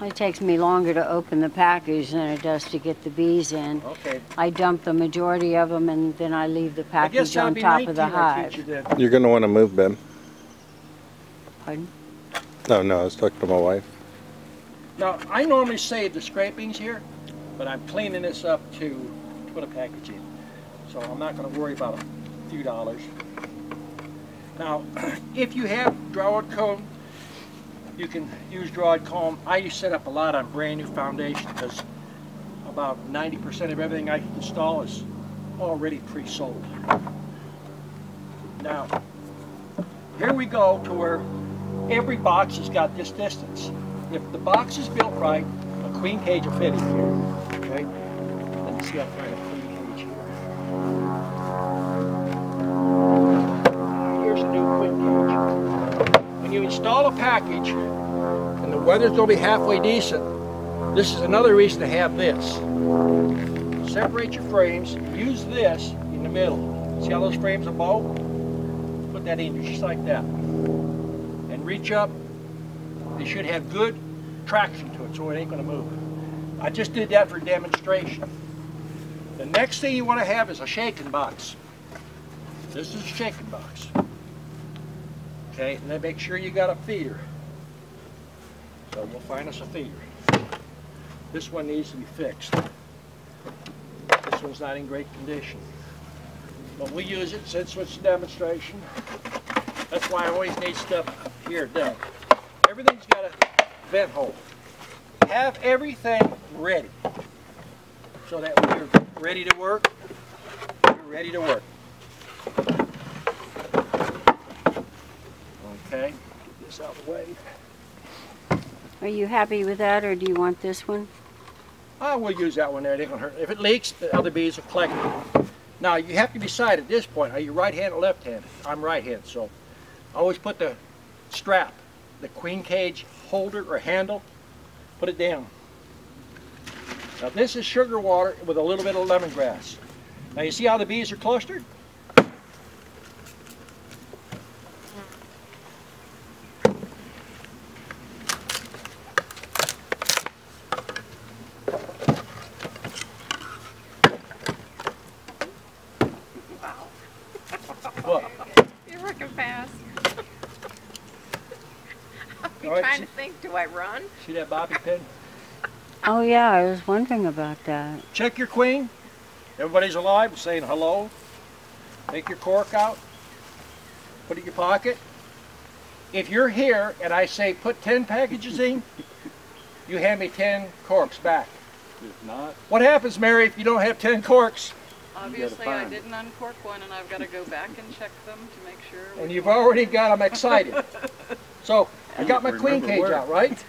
It takes me longer to open the package than it does to get the bees in. Okay. I dump the majority of them and then I leave the package on top of the I teach hive. you then. You're going to want to move, Ben. Pardon? No, no, I was talking to my wife. Now, I normally save the scrapings here, but I'm cleaning this up to put a package in. So I'm not gonna worry about a few dollars. Now, if you have drawed comb, you can use drawed comb. I set up a lot on brand new foundation because about 90% of everything I install is already pre-sold. Now, here we go to where every box has got this distance. If the box is built right, a queen cage will fit in here. Okay? Let me see how far a queen cage here. Here's a new queen cage. You install a package and the weather's going to be halfway decent, this is another reason to have this. Separate your frames, use this in the middle. See how those frames are bow? Put that in just like that. And reach up they should have good traction to it so it ain't going to move. I just did that for demonstration. The next thing you want to have is a shaking box. This is a shaking box. Okay, and then make sure you got a feeder. So we'll find us a feeder. This one needs to be fixed. This one's not in great condition. But we use it since it's a demonstration. That's why I always need stuff here done. Everything's got a vent hole. Have everything ready. So that when you're ready to work, you're ready to work. Okay, get this out of the way. Are you happy with that or do you want this one? I will use that one there, it ain't gonna hurt. If it leaks, the other bees will collect it. Now, you have to decide at this point, are you right-handed or left-handed? I'm right-handed, so I always put the strap, the queen cage holder or handle, put it down. Now, this is sugar water with a little bit of lemongrass. Now, you see how the bees are clustered? Look, You're working fast. I'm All right, trying see- to think, do I run? See that bobby pin? Oh yeah, I was wondering about that. Check your queen. Everybody's alive, saying hello. Take your cork out. Put it in your pocket. If you're here and I say put 10 packages in, you hand me 10 corks back. If not, What happens, Mary, if you don't have 10 corks? Obviously, I didn't uncork one, and I've got to go back and check them to make sure. And you've already got them excited. So, I got my queen cage where. out, right?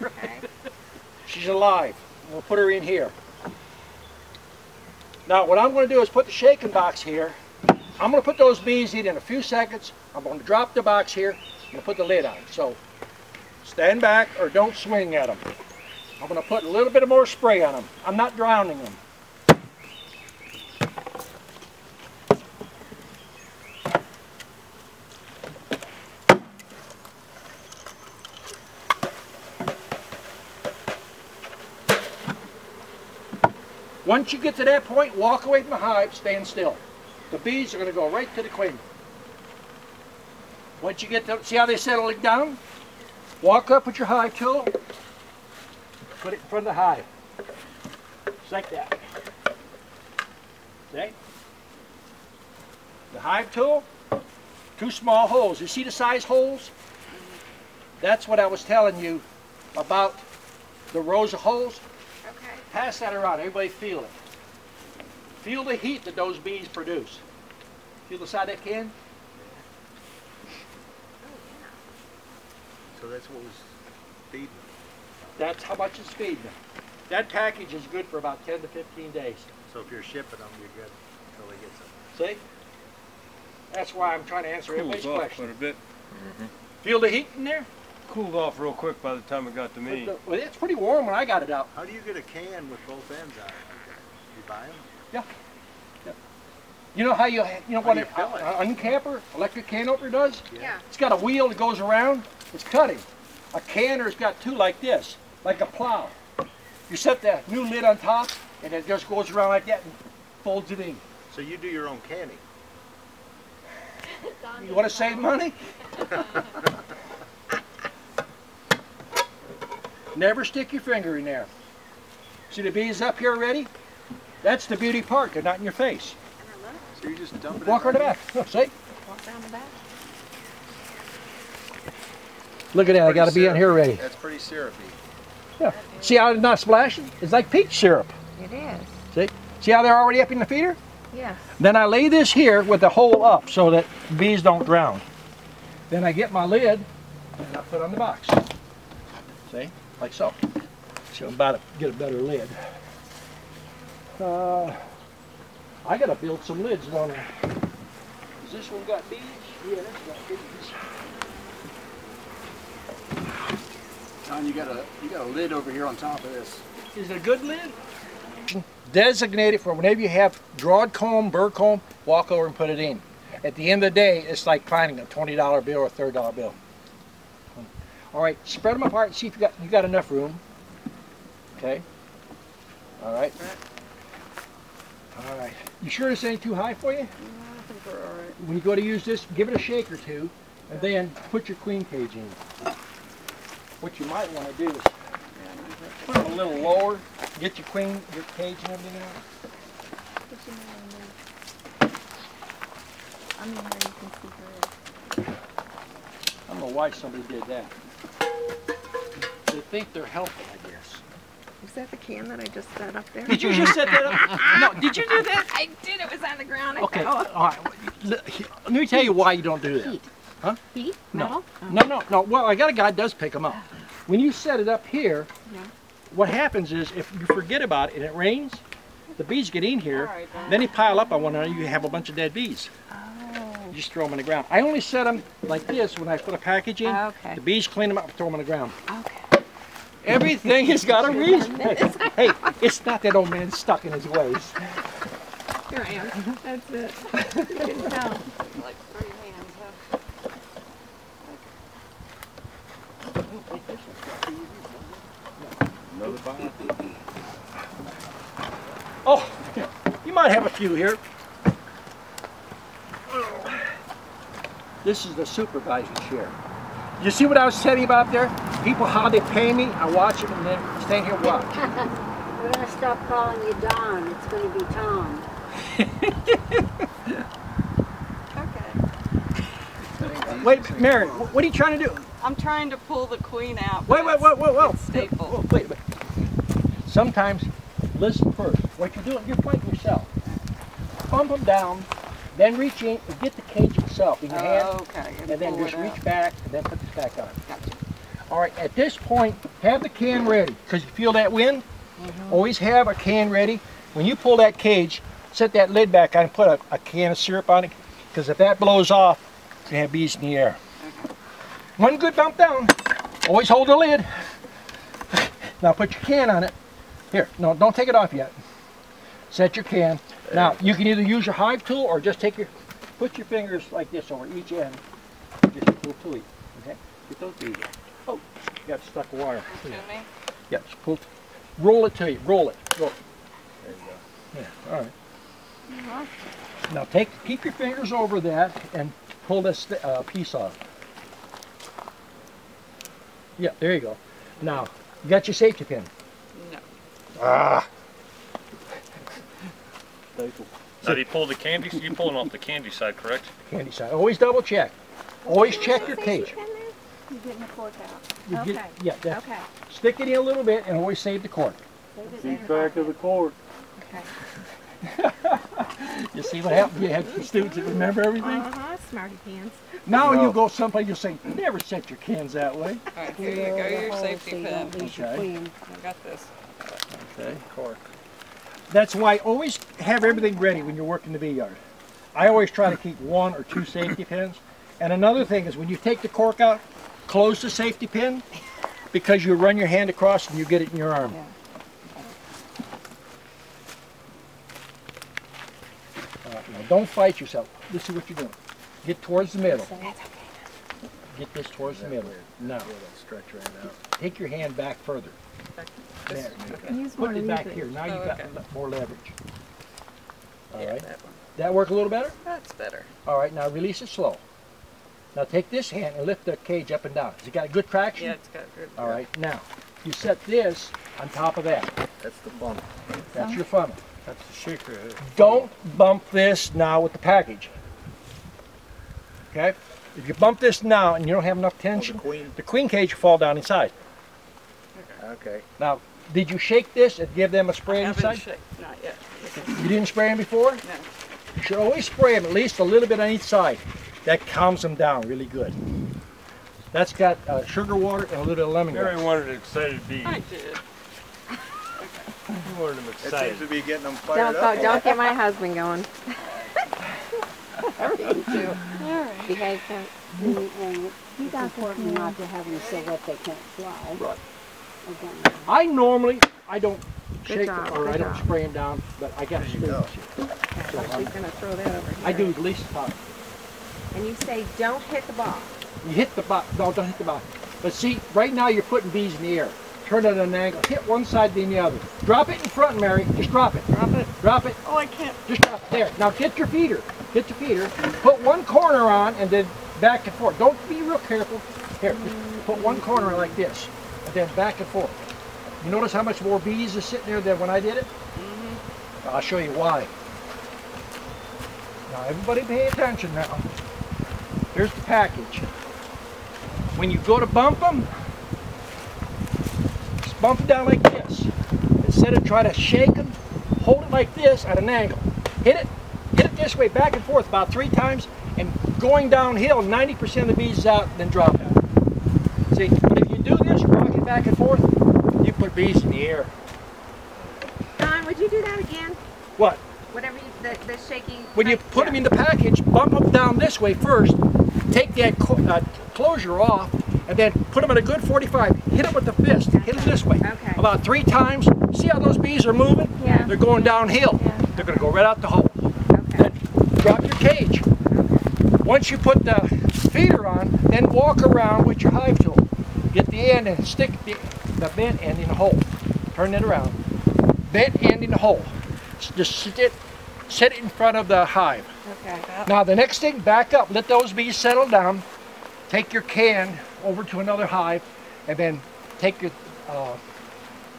She's alive. We'll put her in here. Now, what I'm gonna do is put the shaking box here. I'm gonna put those bees in in a few seconds. I'm gonna drop the box here and put the lid on. So, stand back or don't swing at them. I'm gonna put a little bit of more spray on them. I'm not drowning them. Once you get to that point, walk away from the hive, stand still. The bees are going to go right to the queen. Once you get to, see how they settling down? Walk up with your hive tool, put it in front of the hive. Just like that. See? The hive tool, two small holes. You see the size holes? That's what I was telling you about the rows of holes. Okay. Pass that around. Everybody feel it. Feel the heat that those bees produce. Feel the side of that can? So that's what was feeding them. That's how much it's feeding them. That package is good for about 10 to 15 days. So if you're shipping them, you're good until they get some. See? That's why I'm trying to answer everybody's Cools off question. quite a bit. Feel the heat in there? Cooled off real quick by the time it got to me. Well, it's pretty warm when I got it out. How do you get a can with both ends out? it? You buy them? Yeah. You know how you, you know How what you an fill it? an uncamper, electric can opener does? Yeah. It's got a wheel that goes around. It's cutting. A canner's got two like this, like a plow. You set the new lid on top, and it just goes around like that and folds it in. So you do your own canning? You want to save money? Never stick your finger in there. See the bees up here already? That's the beauty part. They're not in your face. So you just dump it Walk in around the back. Look, see? Walk down the back. Look at that. I got to be on syrupy. here already. That's pretty syrupy. Yeah. See how it's not splashing? It's like peach syrup. It is. See? See how they're already up in the feeder? Yes. Then I lay this here with the hole up so that bees don't drown. Then I get my lid and I put on the box. See? Like so. So I'm about to get a better lid. Uh, I gotta build some lids, don't I? Does this one got bees? Yeah, that's got bees. John, you got a you got a lid over here on top of this. Is it a good lid? Designate it for whenever you have drawed comb, burr comb, walk over and put it in. At the end of the day, it's like finding a $20 bill or a $30 bill. All right, spread them apart and see if you got, you got enough room. Okay. All right. All right. You sure this ain't too high for you? I think we're all right. When you go to use this, give it a shake or two, and then put your queen cage in. What you might want to do is put them a little lower, get your queen, your cage and everything out. I mean, you can see her. I don't know why somebody did that. They think they're helping, I guess. Is that the can that I just set up there? Did you just set that up? No, did you do that? I did. It was on the ground. I Okay, fell. all right. Let me tell you why you don't do that. Heat. Huh? Heat? No. Metal? No, no, no. Well, I got a guy that does pick them up. When you set it up here, Yeah. what happens is if you forget about it and it rains, the bees get in here, All right, then. then they pile up on one another, you have a bunch of dead bees. Oh. You just throw them on the ground. I only set them like this when I put a package in. Okay. The bees clean them up and throw them on the ground. Okay. Everything has got a reason. Hey, hey, it's not that old man stuck in his ways. Here I am. That's it. You can tell. Like three hands, huh? Another bottle. Oh, you might have a few here. This is the supervisor's chair. You see what I was telling you about there? People, how they pay me, I watch them and then stand here and watch. We're gonna stop calling you Don, it's gonna be Tom. Okay. Wait, Mary, what are you trying to do? I'm trying to pull the queen out. Wait, wait, wait, wait, wait. It's stapled. Whoa, Wait, wait. Sometimes, listen first. What you're doing, you're fighting yourself. bump them down, then reach in and get the cage itself in your hand, Okay. and then just out. reach back and then put this back on. Gotcha. All right, at this point, have the can ready, because you feel that wind? Mm-hmm. Always have a can ready. When you pull that cage, set that lid back on and put a, a can of syrup on it, because if that blows off, you have bees in the air. One good bump down. Always hold the lid. Now put your can on it. Here, no, don't take it off yet. Set your can. Now, you can either use your hive tool or just take your, put your fingers like this over each end. Just pull to it, okay? Get those bees. Oh, you got stuck wire. To me? Yeah, just pull, roll it to you, roll it, roll it. There you go. Yeah, all right. Now take, keep your fingers over that and pull this uh, piece off. Yeah, there you go. Now, you got your safety pin. No. Ah. Now, do you pull the candy? You're pulling off the candy side, correct? Candy side. Always double check. Always check your cage. You're getting the cork out. You get- Okay. Yeah, that, Okay. stick it in a little bit and always save the cork. Keep track of the cork. Okay. You see what happens? You have students that remember everything. Uh-huh, smarty pants. Now when you go someplace, you'll say, never set your cans that way. All right, here you go, your safety you pin. don't lose Okay. I got this. Okay. Cork. That's why always have everything ready when you're working the bee yard. I always try to keep one or two safety pins. And another thing is when you take the cork out, close the safety pin because you run your hand across and you get it in your arm. Yeah. Uh, now don't fight yourself. This is what you're doing. Get towards the middle. Get this towards the middle. Now, Stretch right out. take your hand back further. There. Use Put it back here. Now Oh, you've got okay. more leverage. All Yeah, right. that. That work a little better? That's better. All right, now release it slow. Now take this hand and lift the cage up and down. Has it got a good traction? Yeah, it's got good. All right, now you set this on top of that. That's the funnel. That's your funnel. That's the shaker. Don't bump this now with the package. Okay? If you bump this now and you don't have enough tension, oh, queen. the queen cage will fall down inside. Okay. Now, did you shake this and give them a spray Haven't inside? shaked, not yet. You didn't spray them before? No. You should always spray them at least a little bit on each side. That calms them down really good. That's got uh, sugar water and a little bit of Mary lemongrass. wanted excited bees. I did. You wanted them excited. It seems to be getting them Don't, fired up. don't get my husband going. Because uh, when, when it's important not to have them so that they can't fly. Right. Again, I normally, I don't Good shake job, it or good I don't job. spray them down, but I got There you students here. So She's I'm- gonna throw that over here. I do at least about, And you say, don't hit the ball. you hit the bottom, no, don't hit the bottom. But see, right now you're putting bees in the air. Turn it at an angle, hit one side then the other. Drop it in front, Mary, just drop it. Drop it. Drop it, Oh, I can't. just drop it, there. Now get your feeder, get your feeder, put one corner on and then back and forth. Don't be real careful. Here, just put one corner like this, and then back and forth. You notice how much more bees are sitting there than when I did it? Mm -hmm. I'll show you why. Now everybody pay attention now. Here's the package. When you go to bump them, just bump it down like this. Instead of try to shake them, hold it like this at an angle. Hit it, hit it this way, back and forth about three times, and going downhill, 90% of the bees is out, then drop it. See, but if you do this, it back and forth, you put bees in the air. Don, would you do that again? What? Whatever you, the, the shaking. When you put them in the package, bump them down this way first, take that uh, closure off, and then put them at a good 45. Hit them with the fist. Hit them this way. Okay. About three times. See how those bees are moving? Yeah. They're going downhill. Yeah. They're going to go right out the hole. Okay. Drop your cage. Once you put the feeder on, then walk around with your hive tool. Get the end and stick the, the bent end in the hole. Turn it around. Bent end in the hole. Just sit it, set it in front of the hive. Okay. Now the next thing, back up. Let those bees settle down. Take your can over to another hive, and then take your, uh,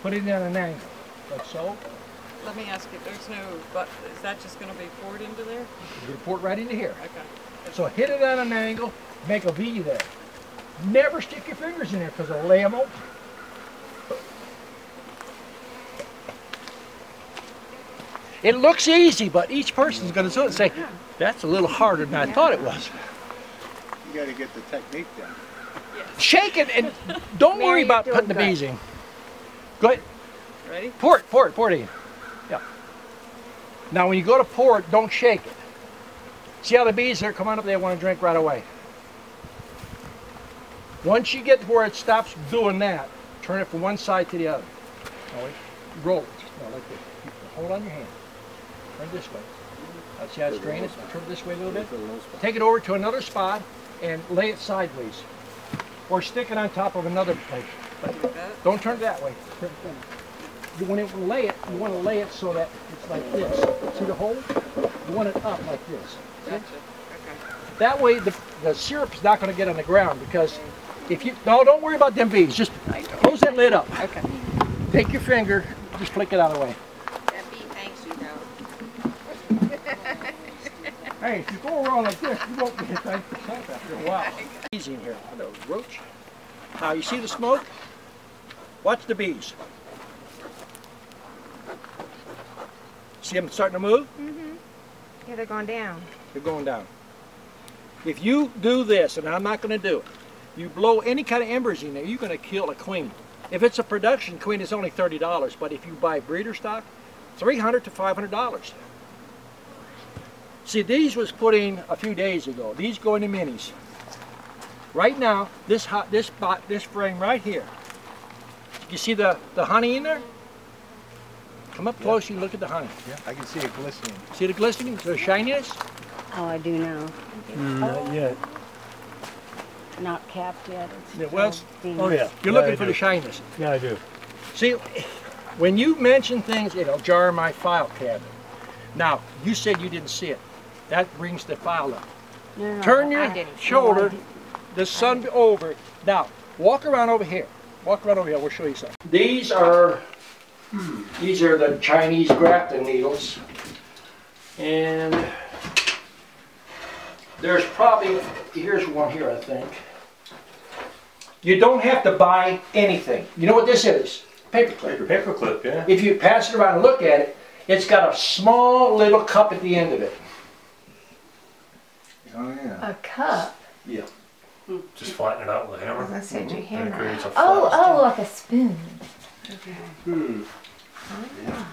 put it in an angle, like so. Let me ask you, there's no, but is that just gonna be poured into there? You can pour it right into here. Okay. So hit it at an angle, make a V there. Never stick your fingers in there because it'll lay them open. It looks easy, but each person's going to do it and say, that's a little harder than I thought it was. You gotta get the technique down. Shake it and don't worry about doing putting the bees in. Go ahead. Ready? Pour it, pour it, pour it in. Yeah. Now when you go to pour it, don't shake it. See how the bees are coming up, they want to drink right away. Once you get to where it stops doing that, turn it from one side to the other. No. Roll it. No, like this. Hold on your hand. Turn this way. Now see how it's draining? Turn it this way a little bit. Take it over to another spot and lay it sideways. Or stick it on top of another plate. But don't turn it that way. Turn it that way. You want to lay it, you want to lay it so that it's like this. See the hole? You want it up like this. See? That way the, the syrup's not going to get on the ground because if you, no, don't worry about them bees. Just close that lid up. Okay. Take your finger, just flick it out of the way. That bee thanks you though. Hey, if you go around like this, you won't get thanked for yourself after a while. Easy in here. Hello, roach. Now, you see the smoke? Watch the bees. See them starting to move? Mm-hmm. Yeah, they're going down. They're going down. If you do this, and I'm not going to do it, you blow any kind of embers in there, you're going to kill a queen. If it's a production queen, it's only $30, but if you buy breeder stock, 300 to $500. See, these was put in a few days ago. These go into minis. Right now, this hot, this spot, this frame right here. You see the, the honey in there? Come up close and look at the honey. Yeah, I can see it glistening. See the glistening, the shininess? Oh, I do now. Mm, not yet. Not capped yet. It's Yeah, well, still Oh, yeah. You're Yeah, looking I for do. the shininess. Yeah, I do. See, when you mention things, it'll jar my file cabinet. Now, you said you didn't see it. That brings the file up. No, no, Turn I your didn't. shoulder, the sun over. Now, walk around over here. Walk around over here. We'll show you something. These are hmm, these are the Chinese grafting needles, and there's probably here's one here I think. You don't have to buy anything. You know what this is? Paperclip. Paperclip, yeah. If you pass it around and look at it, it's got a small little cup at the end of it. Oh, yeah. A cup. Yeah. Just flatten it out with a hammer. was gonna say, do you hammer? creates Oh, oh, like a spoon. Okay. Hmm. Yeah,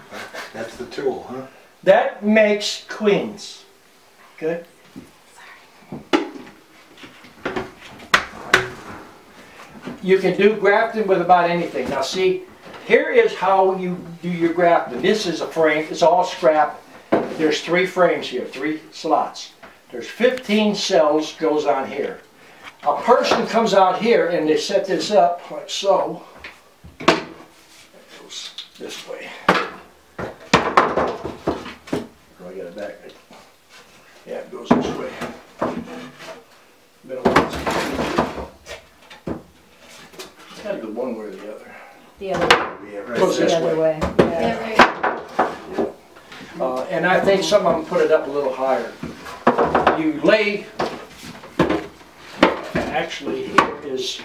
that's the tool, huh? That makes queens. Okay? You can do grafting with about anything. Now see, here is how you do your grafting. This is a frame, it's all scrap. There's three frames here, three slots. There's 15 cells goes on here. A person comes out here and they set this up like so. It goes this way. I got it back. Yeah, it goes this way. Middle one's. It's gotta go one way or the other. The other, Yeah, right. Goes the this other way. way. Yeah. Uh, and I think some of them put it up a little higher. You lay, actually here is,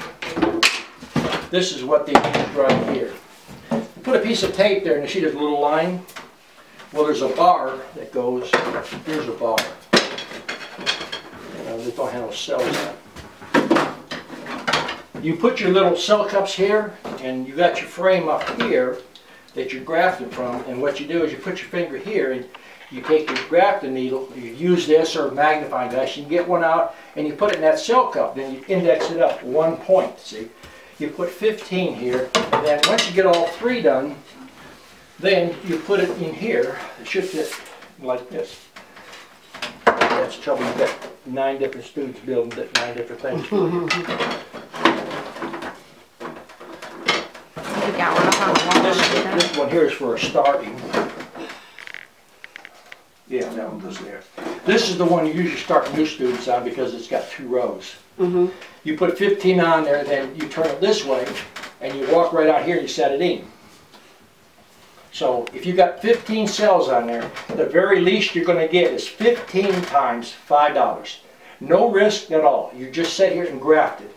this is what they use right here. You put a piece of tape there and you see there's a little line. Well, there's a bar that goes, here's a bar. You know, they don't have no cells on it. You put your little cell cups here and you got your frame up here that you're grafting from, and what you do is you put your finger here and you take your grafting needle, you use this or magnifying glass, you can get one out and you put it in that cell cup, then you index it up one point, see? You put 15 here, and then once you get all three done, then you put it in here, it should fit like this. That's trouble, you've got nine different students building di- nine different things. You got one up on the wall. This, this one here is for a starting. Yeah, that one goes there. This is the one you usually start new students on because it's got two rows. Mm-hmm. You put 15 on there, then you turn it this way, and you walk right out here and you set it in. So if you've got 15 cells on there, the very least you're gonna get is 15 times $5. No risk at all. You just sit here and graft it.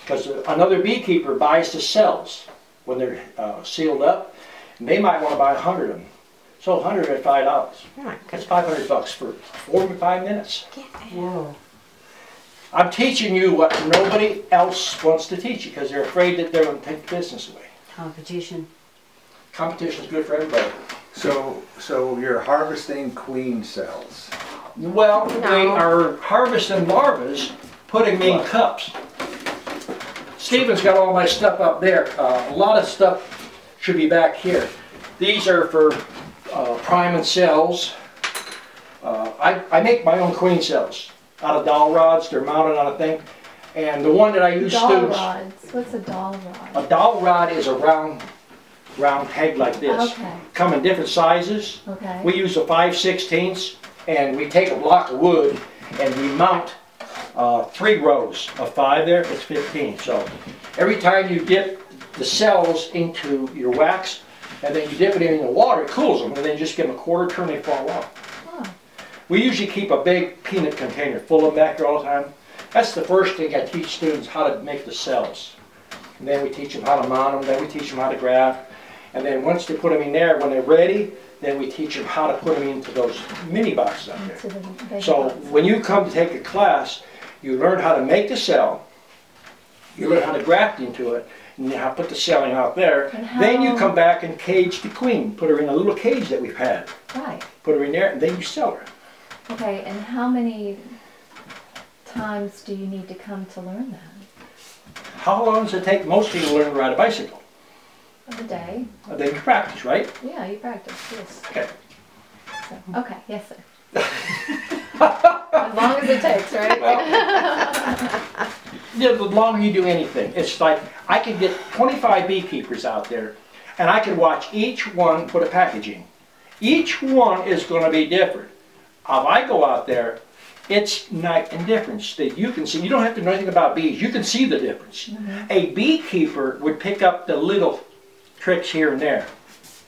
Because another beekeeper buys the cells when they're uh, sealed up, and they might want to buy 100 of them. So hundred at five dollars. Oh That's five hundred bucks for four to five minutes. Whoa. I'm teaching you what nobody else wants to teach you because they're afraid that they're going to take the business away. Competition. Competition is good for everybody. So, so you're harvesting queen cells. Well, they are harvesting larvas, putting them in cups. Steven's got all my stuff up there. Uh, a lot of stuff should be back here. These are for uh, and cells. Uh, I, I make my own queen cells out of dowel rods. They're mounted on a thing. And the one that I use Doll students. rods. What's a dowel rod? A dowel rod is a round, round peg like this. Okay. Come in different sizes. Okay. We use a 5 16ths and we take a block of wood and we mount uh, three rows of five there, it's 15. So every time you dip the cells into your wax and then you dip it in the water, it cools them and then you just give them a quarter turn, they fall off. Oh. We usually keep a big peanut container full of them back there all the time. That's the first thing I teach students how to make the cells. And then we teach them how to mount them, then we teach them how to graft. And then once they put them in there, when they're ready, then we teach them how to put them into those mini boxes out there. The So box. when you come to take a class, you learn how to make the cell, you learn how to graft into it, and how to put the celling out there. Then you come back and cage the queen, put her in a little cage that we've had, Right. put her in there, and then you sell her. Okay, and how many times do you need to come to learn that? How long does it take most people to learn to ride a bicycle? Of a day? A day can practice, right? Yeah, you practice, yes. Okay. So, okay, yes, sir. As long as it takes, right? Yeah, the longer you do anything, it's like, I could get 25 beekeepers out there, and I could watch each one put a packaging. Each one is gonna be different. If I go out there, it's night and difference that you can see. You don't have to know anything about bees, you can see the difference. Mm-hmm. A beekeeper would pick up the little tricks here and there.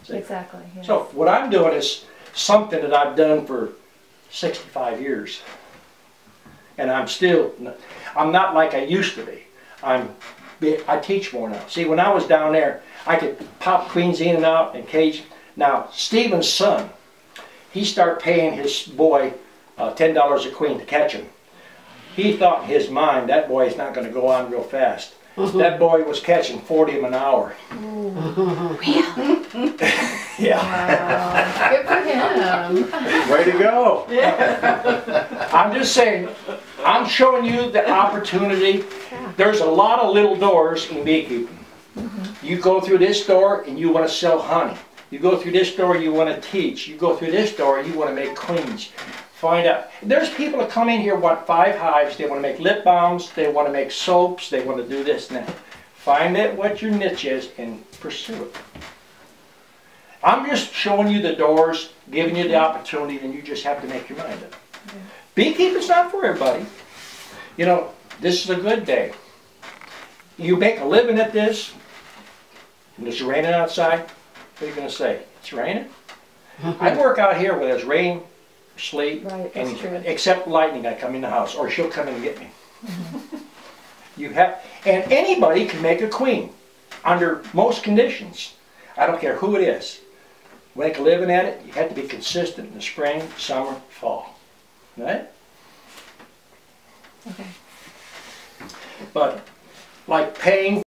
See? Exactly, yes. So what I'm doing is something that I've done for 65 years. And I'm still, I'm not like I used to be. I'm, I teach more now. See, when I was down there, I could pop queens in and out and cage. Now, Stephen's son, he started paying his boy uh, $10 a queen to catch him. He thought in his mind, that boy is not going to go on real fast. That boy was catching 40 of them an hour. yeah. Good for him. Way to go. Yeah. I'm just saying, I'm showing you the opportunity. There's a lot of little doors in beekeeping. Mm-hmm. You go through this door and you want to sell honey. You go through this door, you want to teach. You go through this door, you want to make queens. Find out. There's people that come in here want five hives. They want to make lip balms. They want to make soaps. They want to do this and that. Find out what your niche is and pursue it. I'm just showing you the doors, giving you the opportunity, and you just have to make your mind up. Beekeeping's not for everybody. You know, this is a good day. You make a living at this, and it's raining outside, what are you gonna say? It's raining? I work out here when it's rain, sleet, Right, except lightning, I come in the house, or she'll come in and get me. You have, and anybody can make a queen, under most conditions. I don't care who it is. Make a living at it, you have to be consistent in the spring, summer, fall. Right? Okay. But like paying